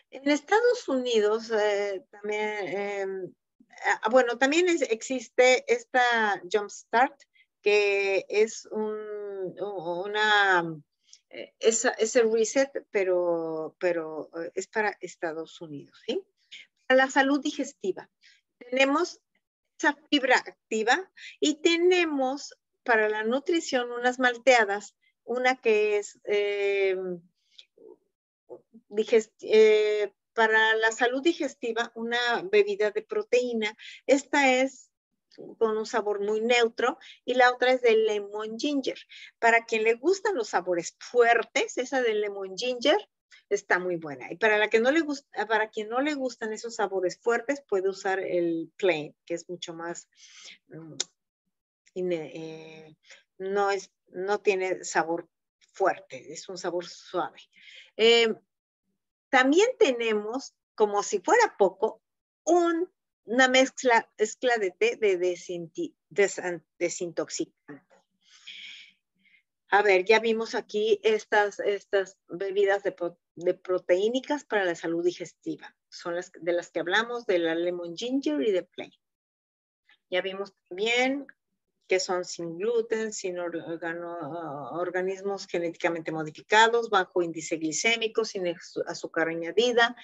En Estados Unidos eh, también em, bueno, también existe esta Jumpstart, que es un, una, eh, ese reset, pero, pero eh, es para Estados Unidos, ¿sí? Para la salud digestiva, tenemos esa fibra activa y tenemos para la nutrición unas malteadas, una que es eh, eh para la salud digestiva una bebida de proteína. Esta es con un sabor muy neutro y la otra es de lemon ginger. Para quien le gustan los sabores fuertes, esa de lemon ginger está muy buena. Y para la que no le gusta, para quien no le gustan esos sabores fuertes, puede usar el plain, que es mucho más mm, eh, no es no tiene sabor fuerte, es un sabor suave. Eh, también tenemos, como si fuera poco, una mezcla, mezcla de té de desintoxicante. A ver, ya vimos aquí estas, estas bebidas de, proteínicas para la salud digestiva. Son las de las que hablamos, de la lemon ginger y de plain. Ya vimos también que son sin gluten, sin organismos genéticamente modificados, bajo índice glicémico, sin azúcar añadida.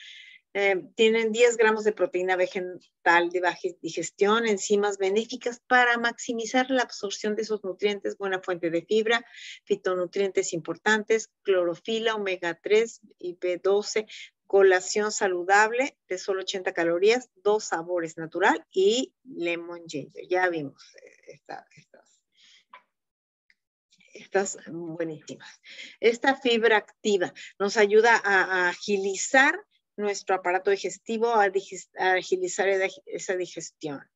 Eh, tienen 10 gramos de proteína vegetal de baja digestión, enzimas benéficas para maximizar la absorción de esos nutrientes, buena fuente de fibra, fitonutrientes importantes, clorofila, omega 3 y B12, colación saludable de solo 80 calorías, dos sabores natural y lemon ginger. Ya vimos eh, estas, estas buenísimas. Esta fibra activa nos ayuda a, agilizar nuestro aparato digestivo, a, agilizar esa digestión.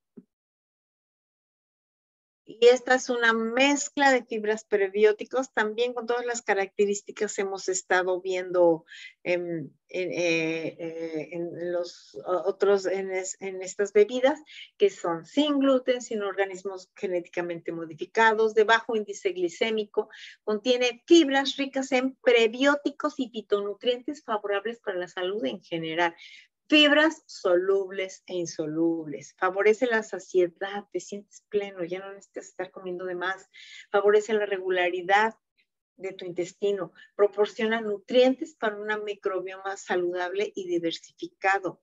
Y esta es una mezcla de fibras prebióticos, también con todas las características hemos estado viendo en, eh, eh, los otros, en, estas bebidas, que son sin gluten, sin organismos genéticamente modificados, de bajo índice glicémico, contiene fibras ricas en prebióticos y fitonutrientes favorables para la salud en general. Fibras solubles e insolubles. Favorece la saciedad, te sientes pleno, ya no necesitas estar comiendo de más. Favorece la regularidad de tu intestino. Proporciona nutrientes para una microbioma saludable y diversificado.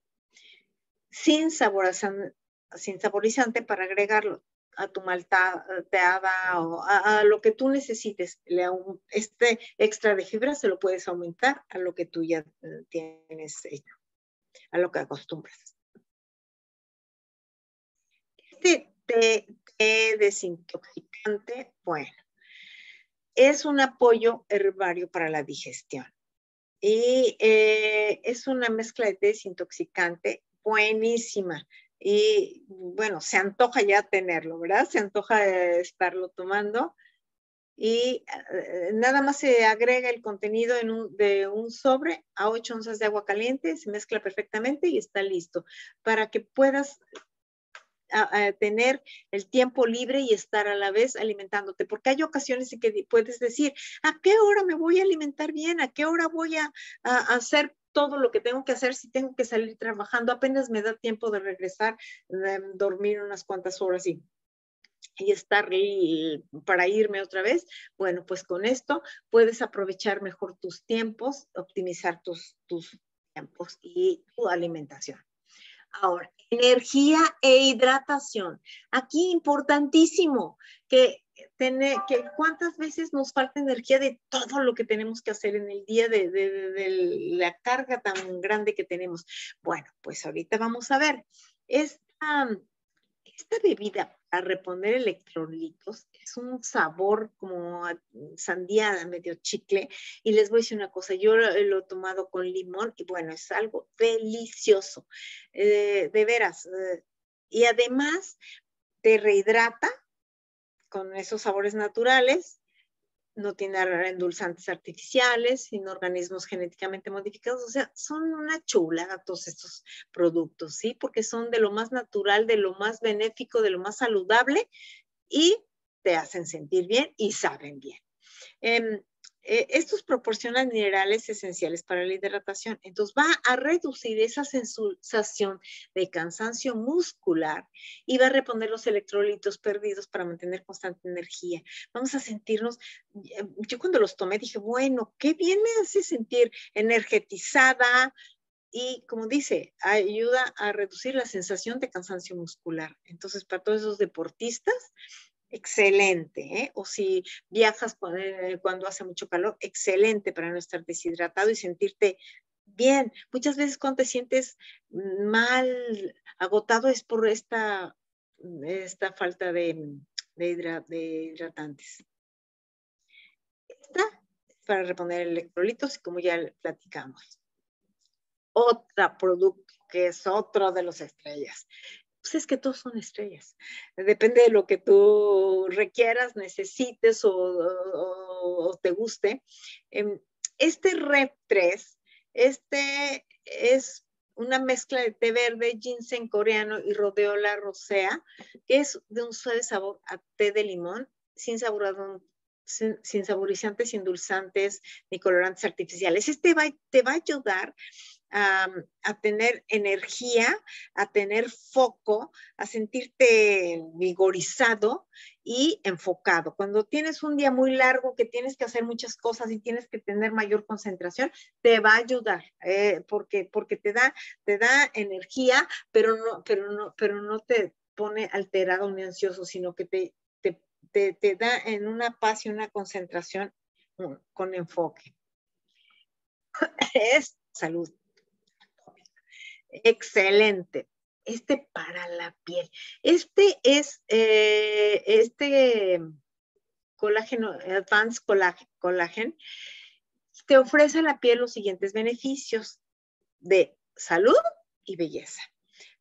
Sin, saborizante para agregarlo. a tu malteada o a, lo que tú necesites. Este extra de fibra se lo puedes aumentar a lo que tú ya eh, tienes hecho, a lo que acostumbras. Este té, desintoxicante, bueno, es un apoyo herbario para la digestión. Y eh, es una mezcla de té desintoxicante buenísima y bueno, se antoja ya tenerlo, ¿verdad? Se antoja estarlo tomando y eh, nada más se agrega el contenido de un sobre a 8 onzas de agua caliente, se mezcla perfectamente y está listo para que puedas tener el tiempo libre y estar a la vez alimentándote, porque hay ocasiones en que puedes decir, ¿a qué hora me voy a alimentar bien? ¿A qué hora voy a hacer todo lo que tengo que hacer si tengo que salir trabajando, apenas me da tiempo de regresar, dormir unas cuantas horas y, y estar para irme otra vez. Bueno, pues con esto puedes aprovechar mejor tus tiempos, optimizar tus, tus tiempos y tu alimentación. Ahora, energía e hidratación. Aquí importantísimo que tener, que cuántas veces nos falta energía de todo lo que tenemos que hacer en el día, de, de, la carga tan grande que tenemos. Bueno, pues ahorita vamos a ver. Esta, esta bebida para reponer electrolitos es un sabor como sandía, medio chicle. Y les voy a decir una cosa, yo lo, he tomado con limón y bueno, es algo delicioso, eh, de veras. Eh, y además te rehidrata, con esos sabores naturales, no tiene endulzantes artificiales, sin organismos genéticamente modificados, o sea, son una chula todos estos productos, ¿sí? Porque son de lo más natural, de lo más benéfico, de lo más saludable y te hacen sentir bien y saben bien. Em, eh, estos proporcionan minerales esenciales para la hidratación. Entonces va a reducir esa sensación de cansancio muscular y va a reponer los electrolitos perdidos para mantener constante energía. Vamos a sentirnos, eh, yo cuando los tomé dije, bueno, qué bien me hace sentir energetizada, y como dice, ayuda a reducir la sensación de cansancio muscular. Entonces, para todos esos deportistas, excelente. ¿eh? O si viajas eh, cuando, hace mucho calor, excelente para no estar deshidratado y sentirte bien. Muchas veces cuando te sientes mal, agotado, es por esta, esta falta de, hidratantes. Esta es para reponer electrolitos, como ya platicamos. Otra producto que es otro de los estrellas pues es que todos son estrellas. Depende de lo que tú requieras, necesites o, te guste. Em, este Rep 3, este es una mezcla de té verde, ginseng coreano y rodeola rosea, que es de un suave sabor a té de limón, sin sin, saborizantes, indulzantes ni colorantes artificiales. Este te va a ayudar a, tener energía, a tener foco, a sentirte vigorizado y enfocado. Cuando tienes un día muy largo que tienes que hacer muchas cosas y tienes que tener mayor concentración, te va a ayudar eh, porque, porque te, da, te da energía, pero no, pero, no, pero no te pone alterado ni ansioso, sino que te, te, te da en una paz y una concentración con enfoque. Es salud excelente. Este para la piel. Este es, eh, este colágeno, Advanced Collagen, te ofrece a la piel los siguientes beneficios de salud y belleza.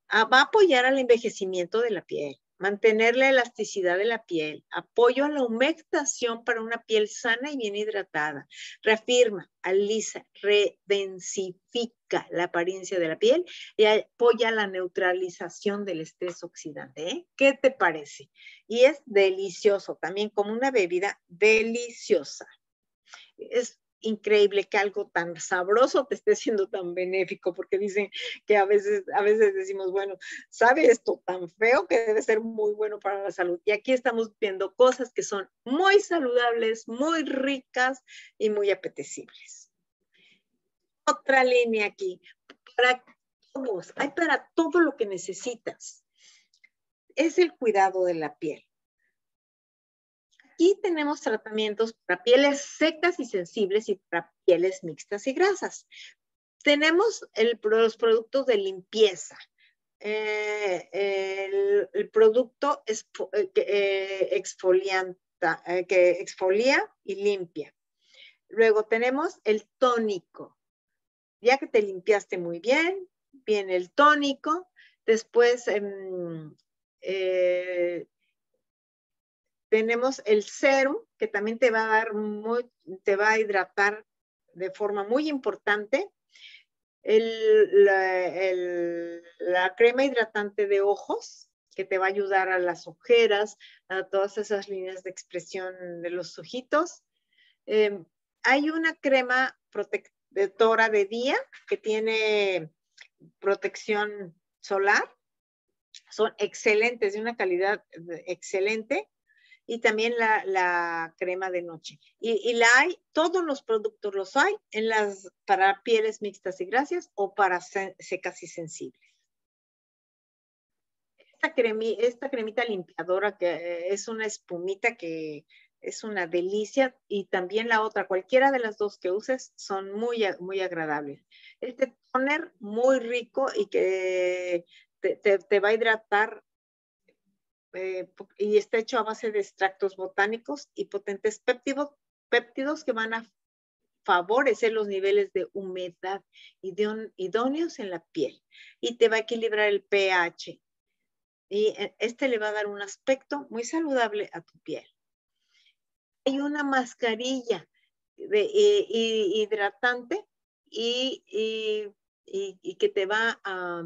Ah, va a apoyar al envejecimiento de la piel, mantener la elasticidad de la piel, apoyo a la humectación para una piel sana y bien hidratada, reafirma, alisa, redensifica la apariencia de la piel y apoya la neutralización del estrés oxidante. ¿eh? ¿Qué te parece? Y es delicioso, también como una bebida deliciosa. Es increíble que algo tan sabroso te esté siendo tan benéfico, porque dicen que a veces, a veces decimos, bueno, sabe esto tan feo que debe ser muy bueno para la salud. Y aquí estamos viendo cosas que son muy saludables, muy ricas y muy apetecibles. Otra línea aquí, para todos, hay para todo lo que necesitas. es el cuidado de la piel. Aquí tenemos tratamientos para pieles secas y sensibles y para pieles mixtas y grasas. Tenemos los productos de limpieza. Eh, el, producto es, eh, eh, exfolianta, que exfolia y limpia. Luego tenemos el tónico. Ya que te limpiaste muy bien, viene el tónico. Después em, tenemos el serum, que también te va a dar muy, te va a hidratar de forma muy importante. la, crema hidratante de ojos, que te va a ayudar a las ojeras, a todas esas líneas de expresión de los ojitos. Em, hay una crema protectora de día que tiene protección solar. Son excelentes, de una calidad excelente y también la, crema de noche. Y, la hay, todos los productos los hay en las, para pieles mixtas y grasas o para secas y sensibles. Esta, esta cremita limpiadora que eh, es una espumita que es una delicia y también la otra, cualquiera de las dos que uses son muy, muy agradables. Este toner muy rico y que te, te va a hidratar eh, y está hecho a base de extractos botánicos y potentes péptidos, péptidos que van a favorecer los niveles de humedad idóneos en la piel y te va a equilibrar el pH. Y eh, este le va a dar un aspecto muy saludable a tu piel. Hay una mascarilla de, hidratante y, que te va a,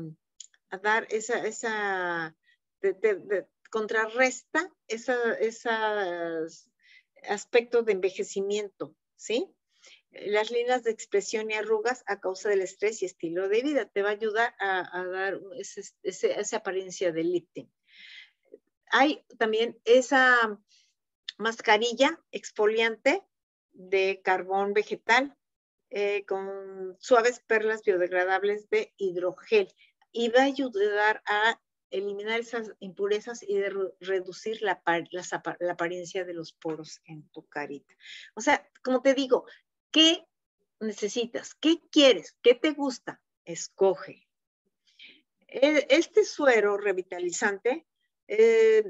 dar esa, esa contrarresta esos aspectos de envejecimiento, ¿sí? Las líneas de expresión y arrugas a causa del estrés y estilo de vida. Te va a ayudar a, dar esa apariencia de lifting. Hay también esa mascarilla exfoliante de carbón vegetal eh, con suaves perlas biodegradables de hidrogel y va a ayudar a eliminar esas impurezas y de reducir la, apariencia de los poros en tu carita. O sea, como te digo, ¿qué necesitas? ¿Qué quieres? ¿Qué te gusta? Escoge. E, este suero revitalizante, eh,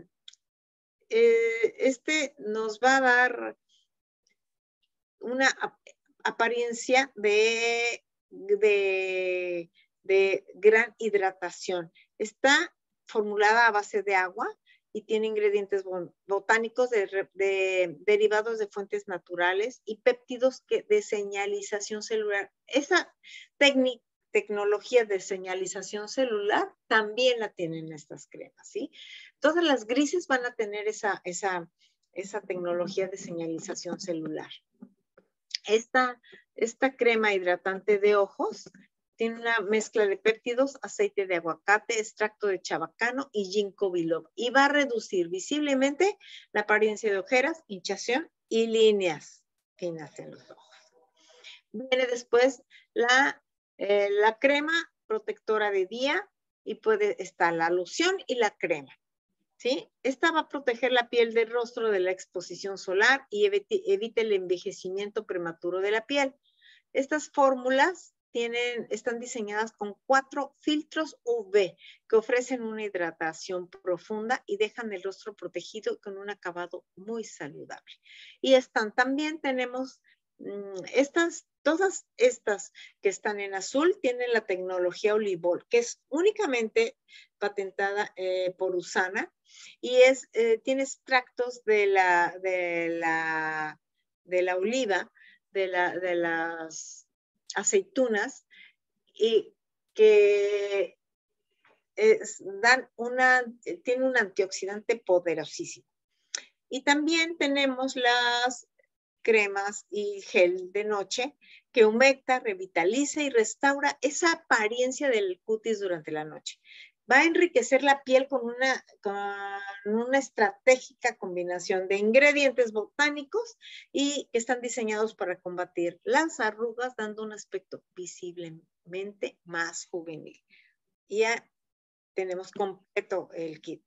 eh, este nos va a dar una apariencia de, de gran hidratación. Está formulada a base de agua y tiene ingredientes botánicos de, derivados de fuentes naturales y péptidos de señalización celular. Esa tecnología de señalización celular también la tienen estas cremas, ¿sí? Todas las grises van a tener esa, tecnología de señalización celular. Esta crema hidratante de ojos tiene una mezcla de péptidos, aceite de aguacate, extracto de chabacano y ginkgo biloba y va a reducir visiblemente la apariencia de ojeras, hinchación y líneas finas en los ojos. Viene después la, eh, la crema protectora de día y puede estar la loción y la crema. ¿Sí? Esta va a proteger la piel del rostro de la exposición solar y evite el envejecimiento prematuro de la piel. Estas fórmulas están diseñadas con cuatro filtros UV que ofrecen una hidratación profunda y dejan el rostro protegido con un acabado muy saludable. Y están también tenemos mm, estas, todas estas que están en azul tienen la tecnología Olivol, que es únicamente patentada eh, por Usana y es, eh, tiene extractos de la, de la, de la oliva, de, la, de las aceitunas y que dan una, tiene un antioxidante poderosísimo. Y también tenemos las cremas y gel de noche que humecta, revitaliza y restaura esa apariencia del cutis durante la noche va a enriquecer la piel con una, con una estratégica combinación de ingredientes botánicos y que están diseñados para combatir las arrugas, dando un aspecto visiblemente más juvenil. Y tenemos completo el kit.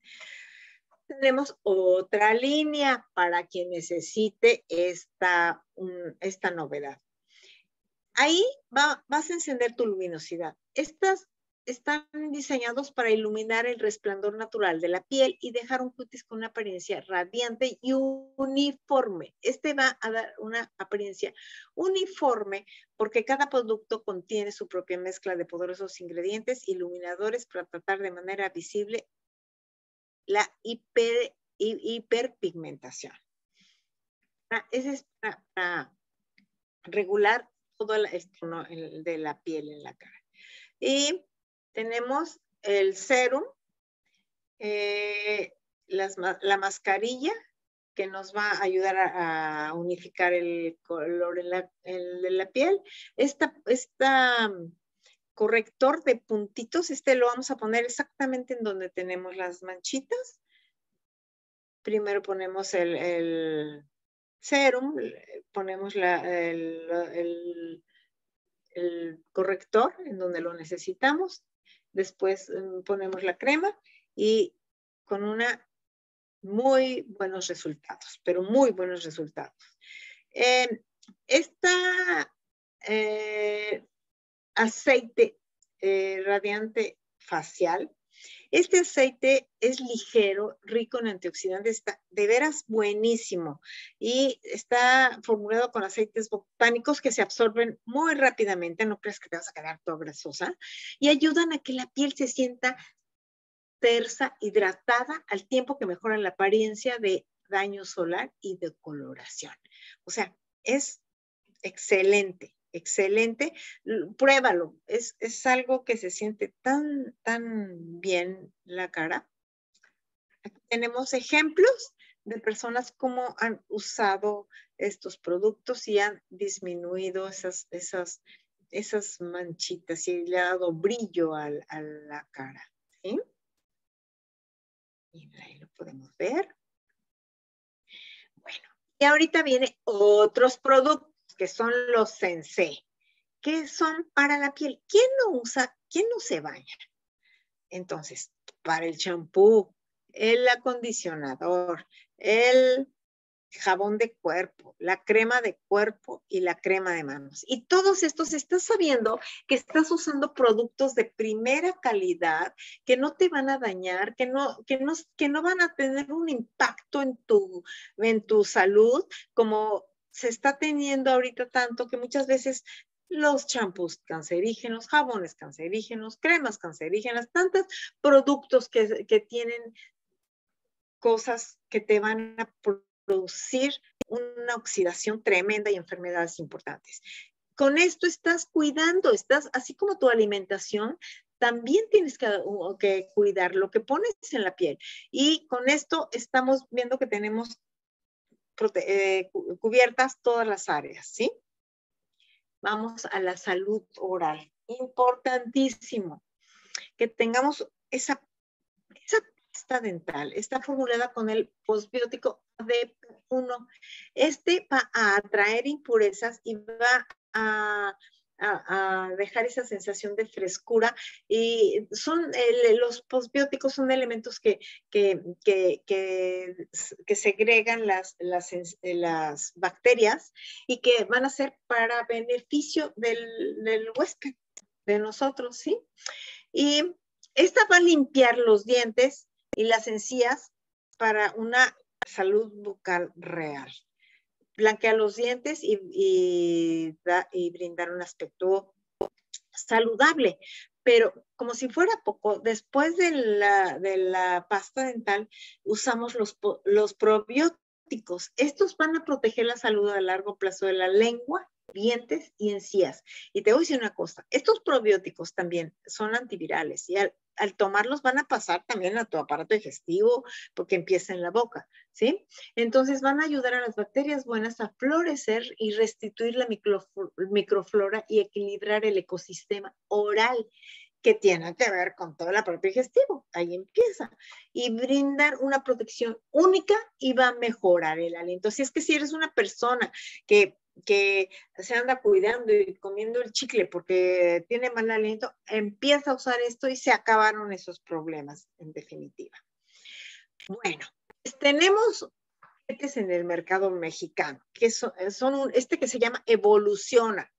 Tenemos otra línea para quien necesite esta, esta novedad. Ahí va, vas a encender tu luminosidad. Estas están diseñados para iluminar el resplandor natural de la piel y dejar un cutis con una apariencia radiante y uniforme. Este va a dar una apariencia uniforme porque cada producto contiene su propia mezcla de poderosos ingredientes iluminadores para tratar de manera visible la hiper, hiperpigmentación. Ah, ese es para, regular todo el, esto, de la piel en la cara. Y tenemos el serum, eh, la mascarilla, que nos va a ayudar a, unificar el color de la piel. Esta, esta mm, corrector de puntitos, este lo vamos a poner exactamente en donde tenemos las manchitas. Primero ponemos el, el serum, ponemos la, el, el corrector en donde lo necesitamos Después mm, ponemos la crema y con una muy buenos resultados, pero muy buenos resultados. Eh, esta eh, aceite eh, radiante facial este aceite es ligero, rico en antioxidantes, está de veras buenísimo y está formulado con aceites botánicos que se absorben muy rápidamente, no crees que te vas a quedar toda grasosa, y ayudan a que la piel se sienta tersa, hidratada, al tiempo que mejoran la apariencia de daño solar y de coloración. O sea, es excelente excelente, pruébalo, es, es algo que se siente tan, tan bien la cara. Aquí tenemos ejemplos de personas cómo han usado estos productos y han disminuido esas, esas, esas manchitas y le ha dado brillo a la cara. ¿sí? Y ahí lo podemos ver. Bueno, y ahorita vienen otros productos que son los sensei, que son para la piel. ¿Quién no usa, quién no se baña? Entonces, para el champú, el acondicionador, el jabón de cuerpo, la crema de cuerpo y la crema de manos. Y todos estos estás sabiendo que estás usando productos de primera calidad que no te van a dañar, que no, que no, que no van a tener un impacto en tu, en tu salud como se está teniendo ahorita tanto que muchas veces los champús cancerígenos, jabones cancerígenos, cremas cancerígenas, tantos productos que, que tienen cosas que te van a producir una oxidación tremenda y enfermedades importantes. Con esto estás cuidando, estás, así como tu alimentación, también tienes que, que, cuidar lo que pones en la piel. Y con esto estamos viendo que tenemos eh, cubiertas todas las áreas, ¿sí? Vamos a la salud oral. Importantísimo que tengamos esa, esa pasta dental. Está formulada con el postbiótico ADP1. Este va a atraer impurezas y va a a, dejar esa sensación de frescura. Y son los posbióticos son elementos que, que, que, que, segregan las, las, las, bacterias y que van a ser para beneficio del, del huésped, de nosotros, ¿sí? Y esta va a limpiar los dientes y las encías para una salud bucal real blanquear los dientes y, brindar un aspecto saludable. Pero como si fuera poco, después de la, de la pasta dental usamos los, los probióticos. Estos van a proteger la salud a largo plazo de la lengua dientes y encías. Y te voy a decir una cosa, estos probióticos también son antivirales y al, tomarlos van a pasar también a tu aparato digestivo porque empieza en la boca, ¿sí? Entonces van a ayudar a las bacterias buenas a florecer y restituir la microflora y equilibrar el ecosistema oral que tiene que ver con todo el aparato digestivo. Ahí empieza. Y brindar una protección única y va a mejorar el aliento. Si es que si eres una persona que que se anda cuidando y comiendo el chicle porque tiene mal aliento, empieza a usar esto y se acabaron esos problemas, en definitiva. Bueno, pues tenemos en el mercado mexicano, que son, son este que se llama Evoluciona.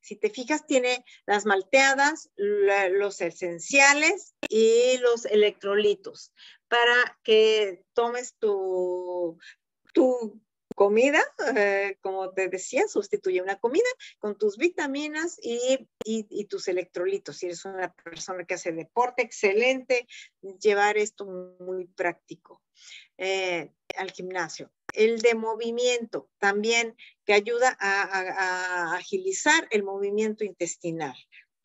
Si te fijas, tiene las malteadas, los esenciales y los electrolitos para que tomes tu, tu comida, eh, como te decía, sustituye una comida con tus vitaminas y, y, tus electrolitos. Si eres una persona que hace deporte, excelente, llevar esto muy práctico eh, al gimnasio. El de movimiento también que ayuda a agilizar el movimiento intestinal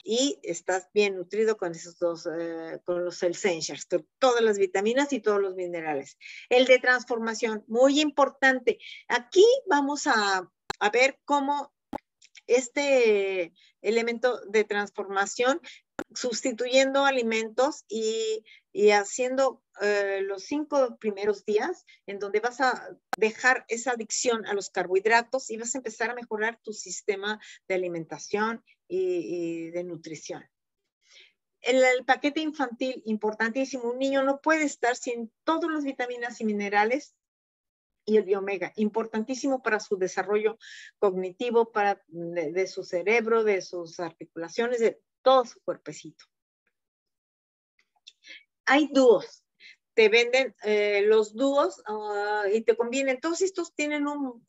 y estás bien nutrido con esos dos, eh, con los essentials, todas las vitaminas y todos los minerales. El de transformación, muy importante. Aquí vamos a, a ver cómo este elemento de transformación sustituyendo alimentos y, y haciendo eh, los cinco primeros días en donde vas a dejar esa adicción a los carbohidratos y vas a empezar a mejorar tu sistema de alimentación y, de nutrición. El, el, paquete infantil, importantísimo, un niño no puede estar sin todas las vitaminas y minerales y el biomega, importantísimo para su desarrollo cognitivo, para, de, su cerebro, de sus articulaciones, de todo su cuerpecito. Hay dúos, te venden eh, los dúos ah, y te convienen. Todos estos tienen un,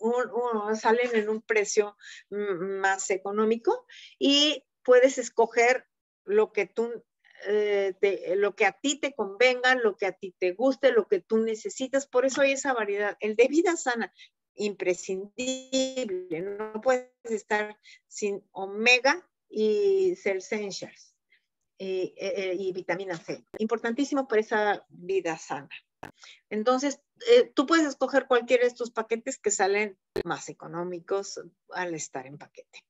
salen en un precio más económico y puedes escoger lo que tú eh, lo que a ti te convenga, lo que a ti te guste, lo que tú necesitas. Por eso hay esa variedad. El de vida sana, imprescindible. No puedes estar sin omega y cell essentials. Eh, eh, y vitamina C. Importantísimo para esa vida sana. Entonces, eh, tú puedes escoger cualquiera de estos paquetes que salen más económicos al estar en paquete.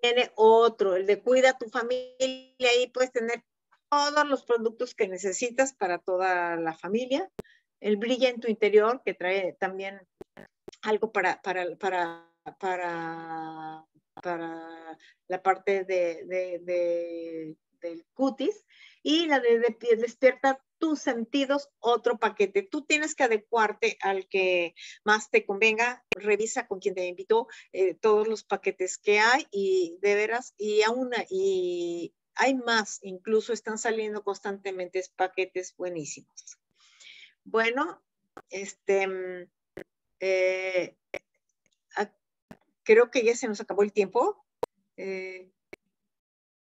Viene otro, el de cuida a tu familia, ahí puedes tener todos los productos que necesitas para toda la familia. El brilla en tu interior, que trae también algo para, para, para, para, para la parte de del cutis y la de, despierta tus sentidos, otro paquete. Tú tienes que adecuarte al que más te convenga. Revisa con quien te invitó eh, todos los paquetes que hay y de veras, y aún y hay más, incluso están saliendo constantemente paquetes buenísimos. Bueno, este, mm, eh, creo que ya se nos acabó el tiempo. Eh,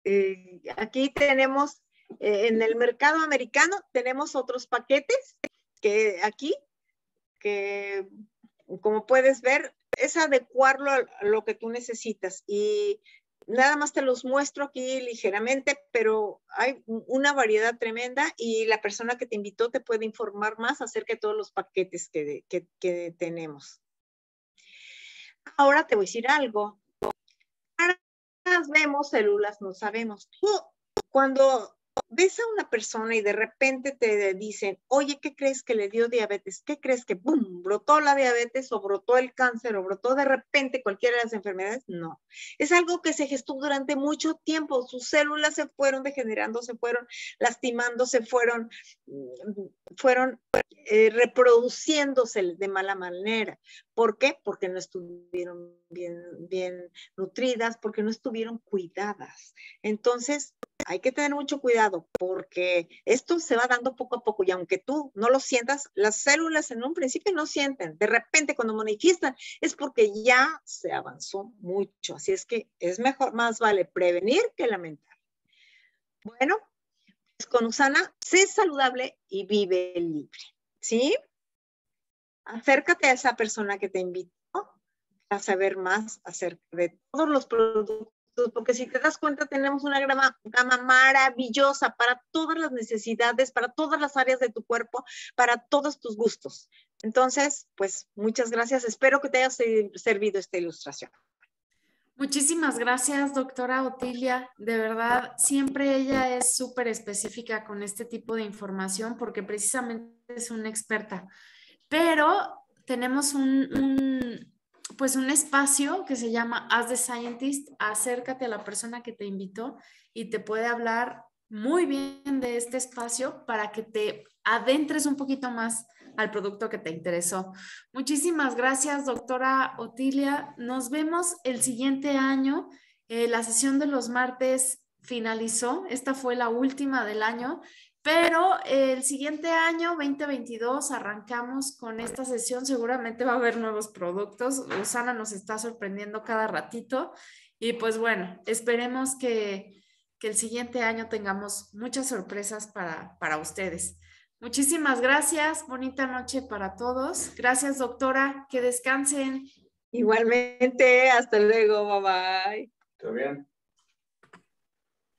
eh, aquí tenemos, eh, en el mercado americano, tenemos otros paquetes que aquí, que como puedes ver, es adecuarlo a lo que tú necesitas. Y nada más te los muestro aquí ligeramente, pero hay una variedad tremenda y la persona que te invitó te puede informar más acerca de todos los paquetes que, que tenemos. Ahora te voy a decir algo vemos, células no sabemos. Cuando ves a una persona y de repente te dicen, oye, ¿qué crees que le dio diabetes? ¿Qué crees que, ¡pum!, brotó la diabetes o brotó el cáncer o brotó de repente cualquiera de las enfermedades? No. Es algo que se gestó durante mucho tiempo. Sus células se fueron degenerando, se fueron lastimando, se fueron, mm, fueron eh, reproduciéndose de mala manera. ¿Por qué? Porque no estuvieron bien, bien nutridas, porque no estuvieron cuidadas. Entonces, hay que tener mucho cuidado porque esto se va dando poco a poco y aunque tú no lo sientas, las células en un principio no sienten. De repente cuando manifiestan es porque ya se avanzó mucho. Así es que es mejor, más vale prevenir que lamentar. Bueno, pues con Usana, sé saludable y vive libre. ¿Sí? Acércate a esa persona que te invitó a saber más acerca de todos los productos porque si te das cuenta tenemos una gama, gama, maravillosa para todas las necesidades, para todas las áreas de tu cuerpo, para todos tus gustos. Entonces, pues muchas gracias. Espero que te haya servido esta ilustración. Muchísimas gracias, doctora Otilia. De verdad, siempre ella es súper específica con este tipo de información porque precisamente es una experta. Pero tenemos un pues un espacio que se llama As the Scientist. Acércate a la persona que te invitó y te puede hablar muy bien de este espacio para que te adentres un poquito más al producto que te interesó. Muchísimas gracias, doctora Otilia. Nos vemos el siguiente año. Eh, la sesión de los martes finalizó. Esta fue la última del año. Pero el siguiente año, 2022, arrancamos con esta sesión. Seguramente va a haber nuevos productos. Usana nos está sorprendiendo cada ratito. Y pues bueno, esperemos que, el siguiente año tengamos muchas sorpresas para, para ustedes. Muchísimas gracias. Bonita noche para todos. Gracias, doctora. Que descansen. Igualmente. Hasta luego. Bye bye. Todo bien.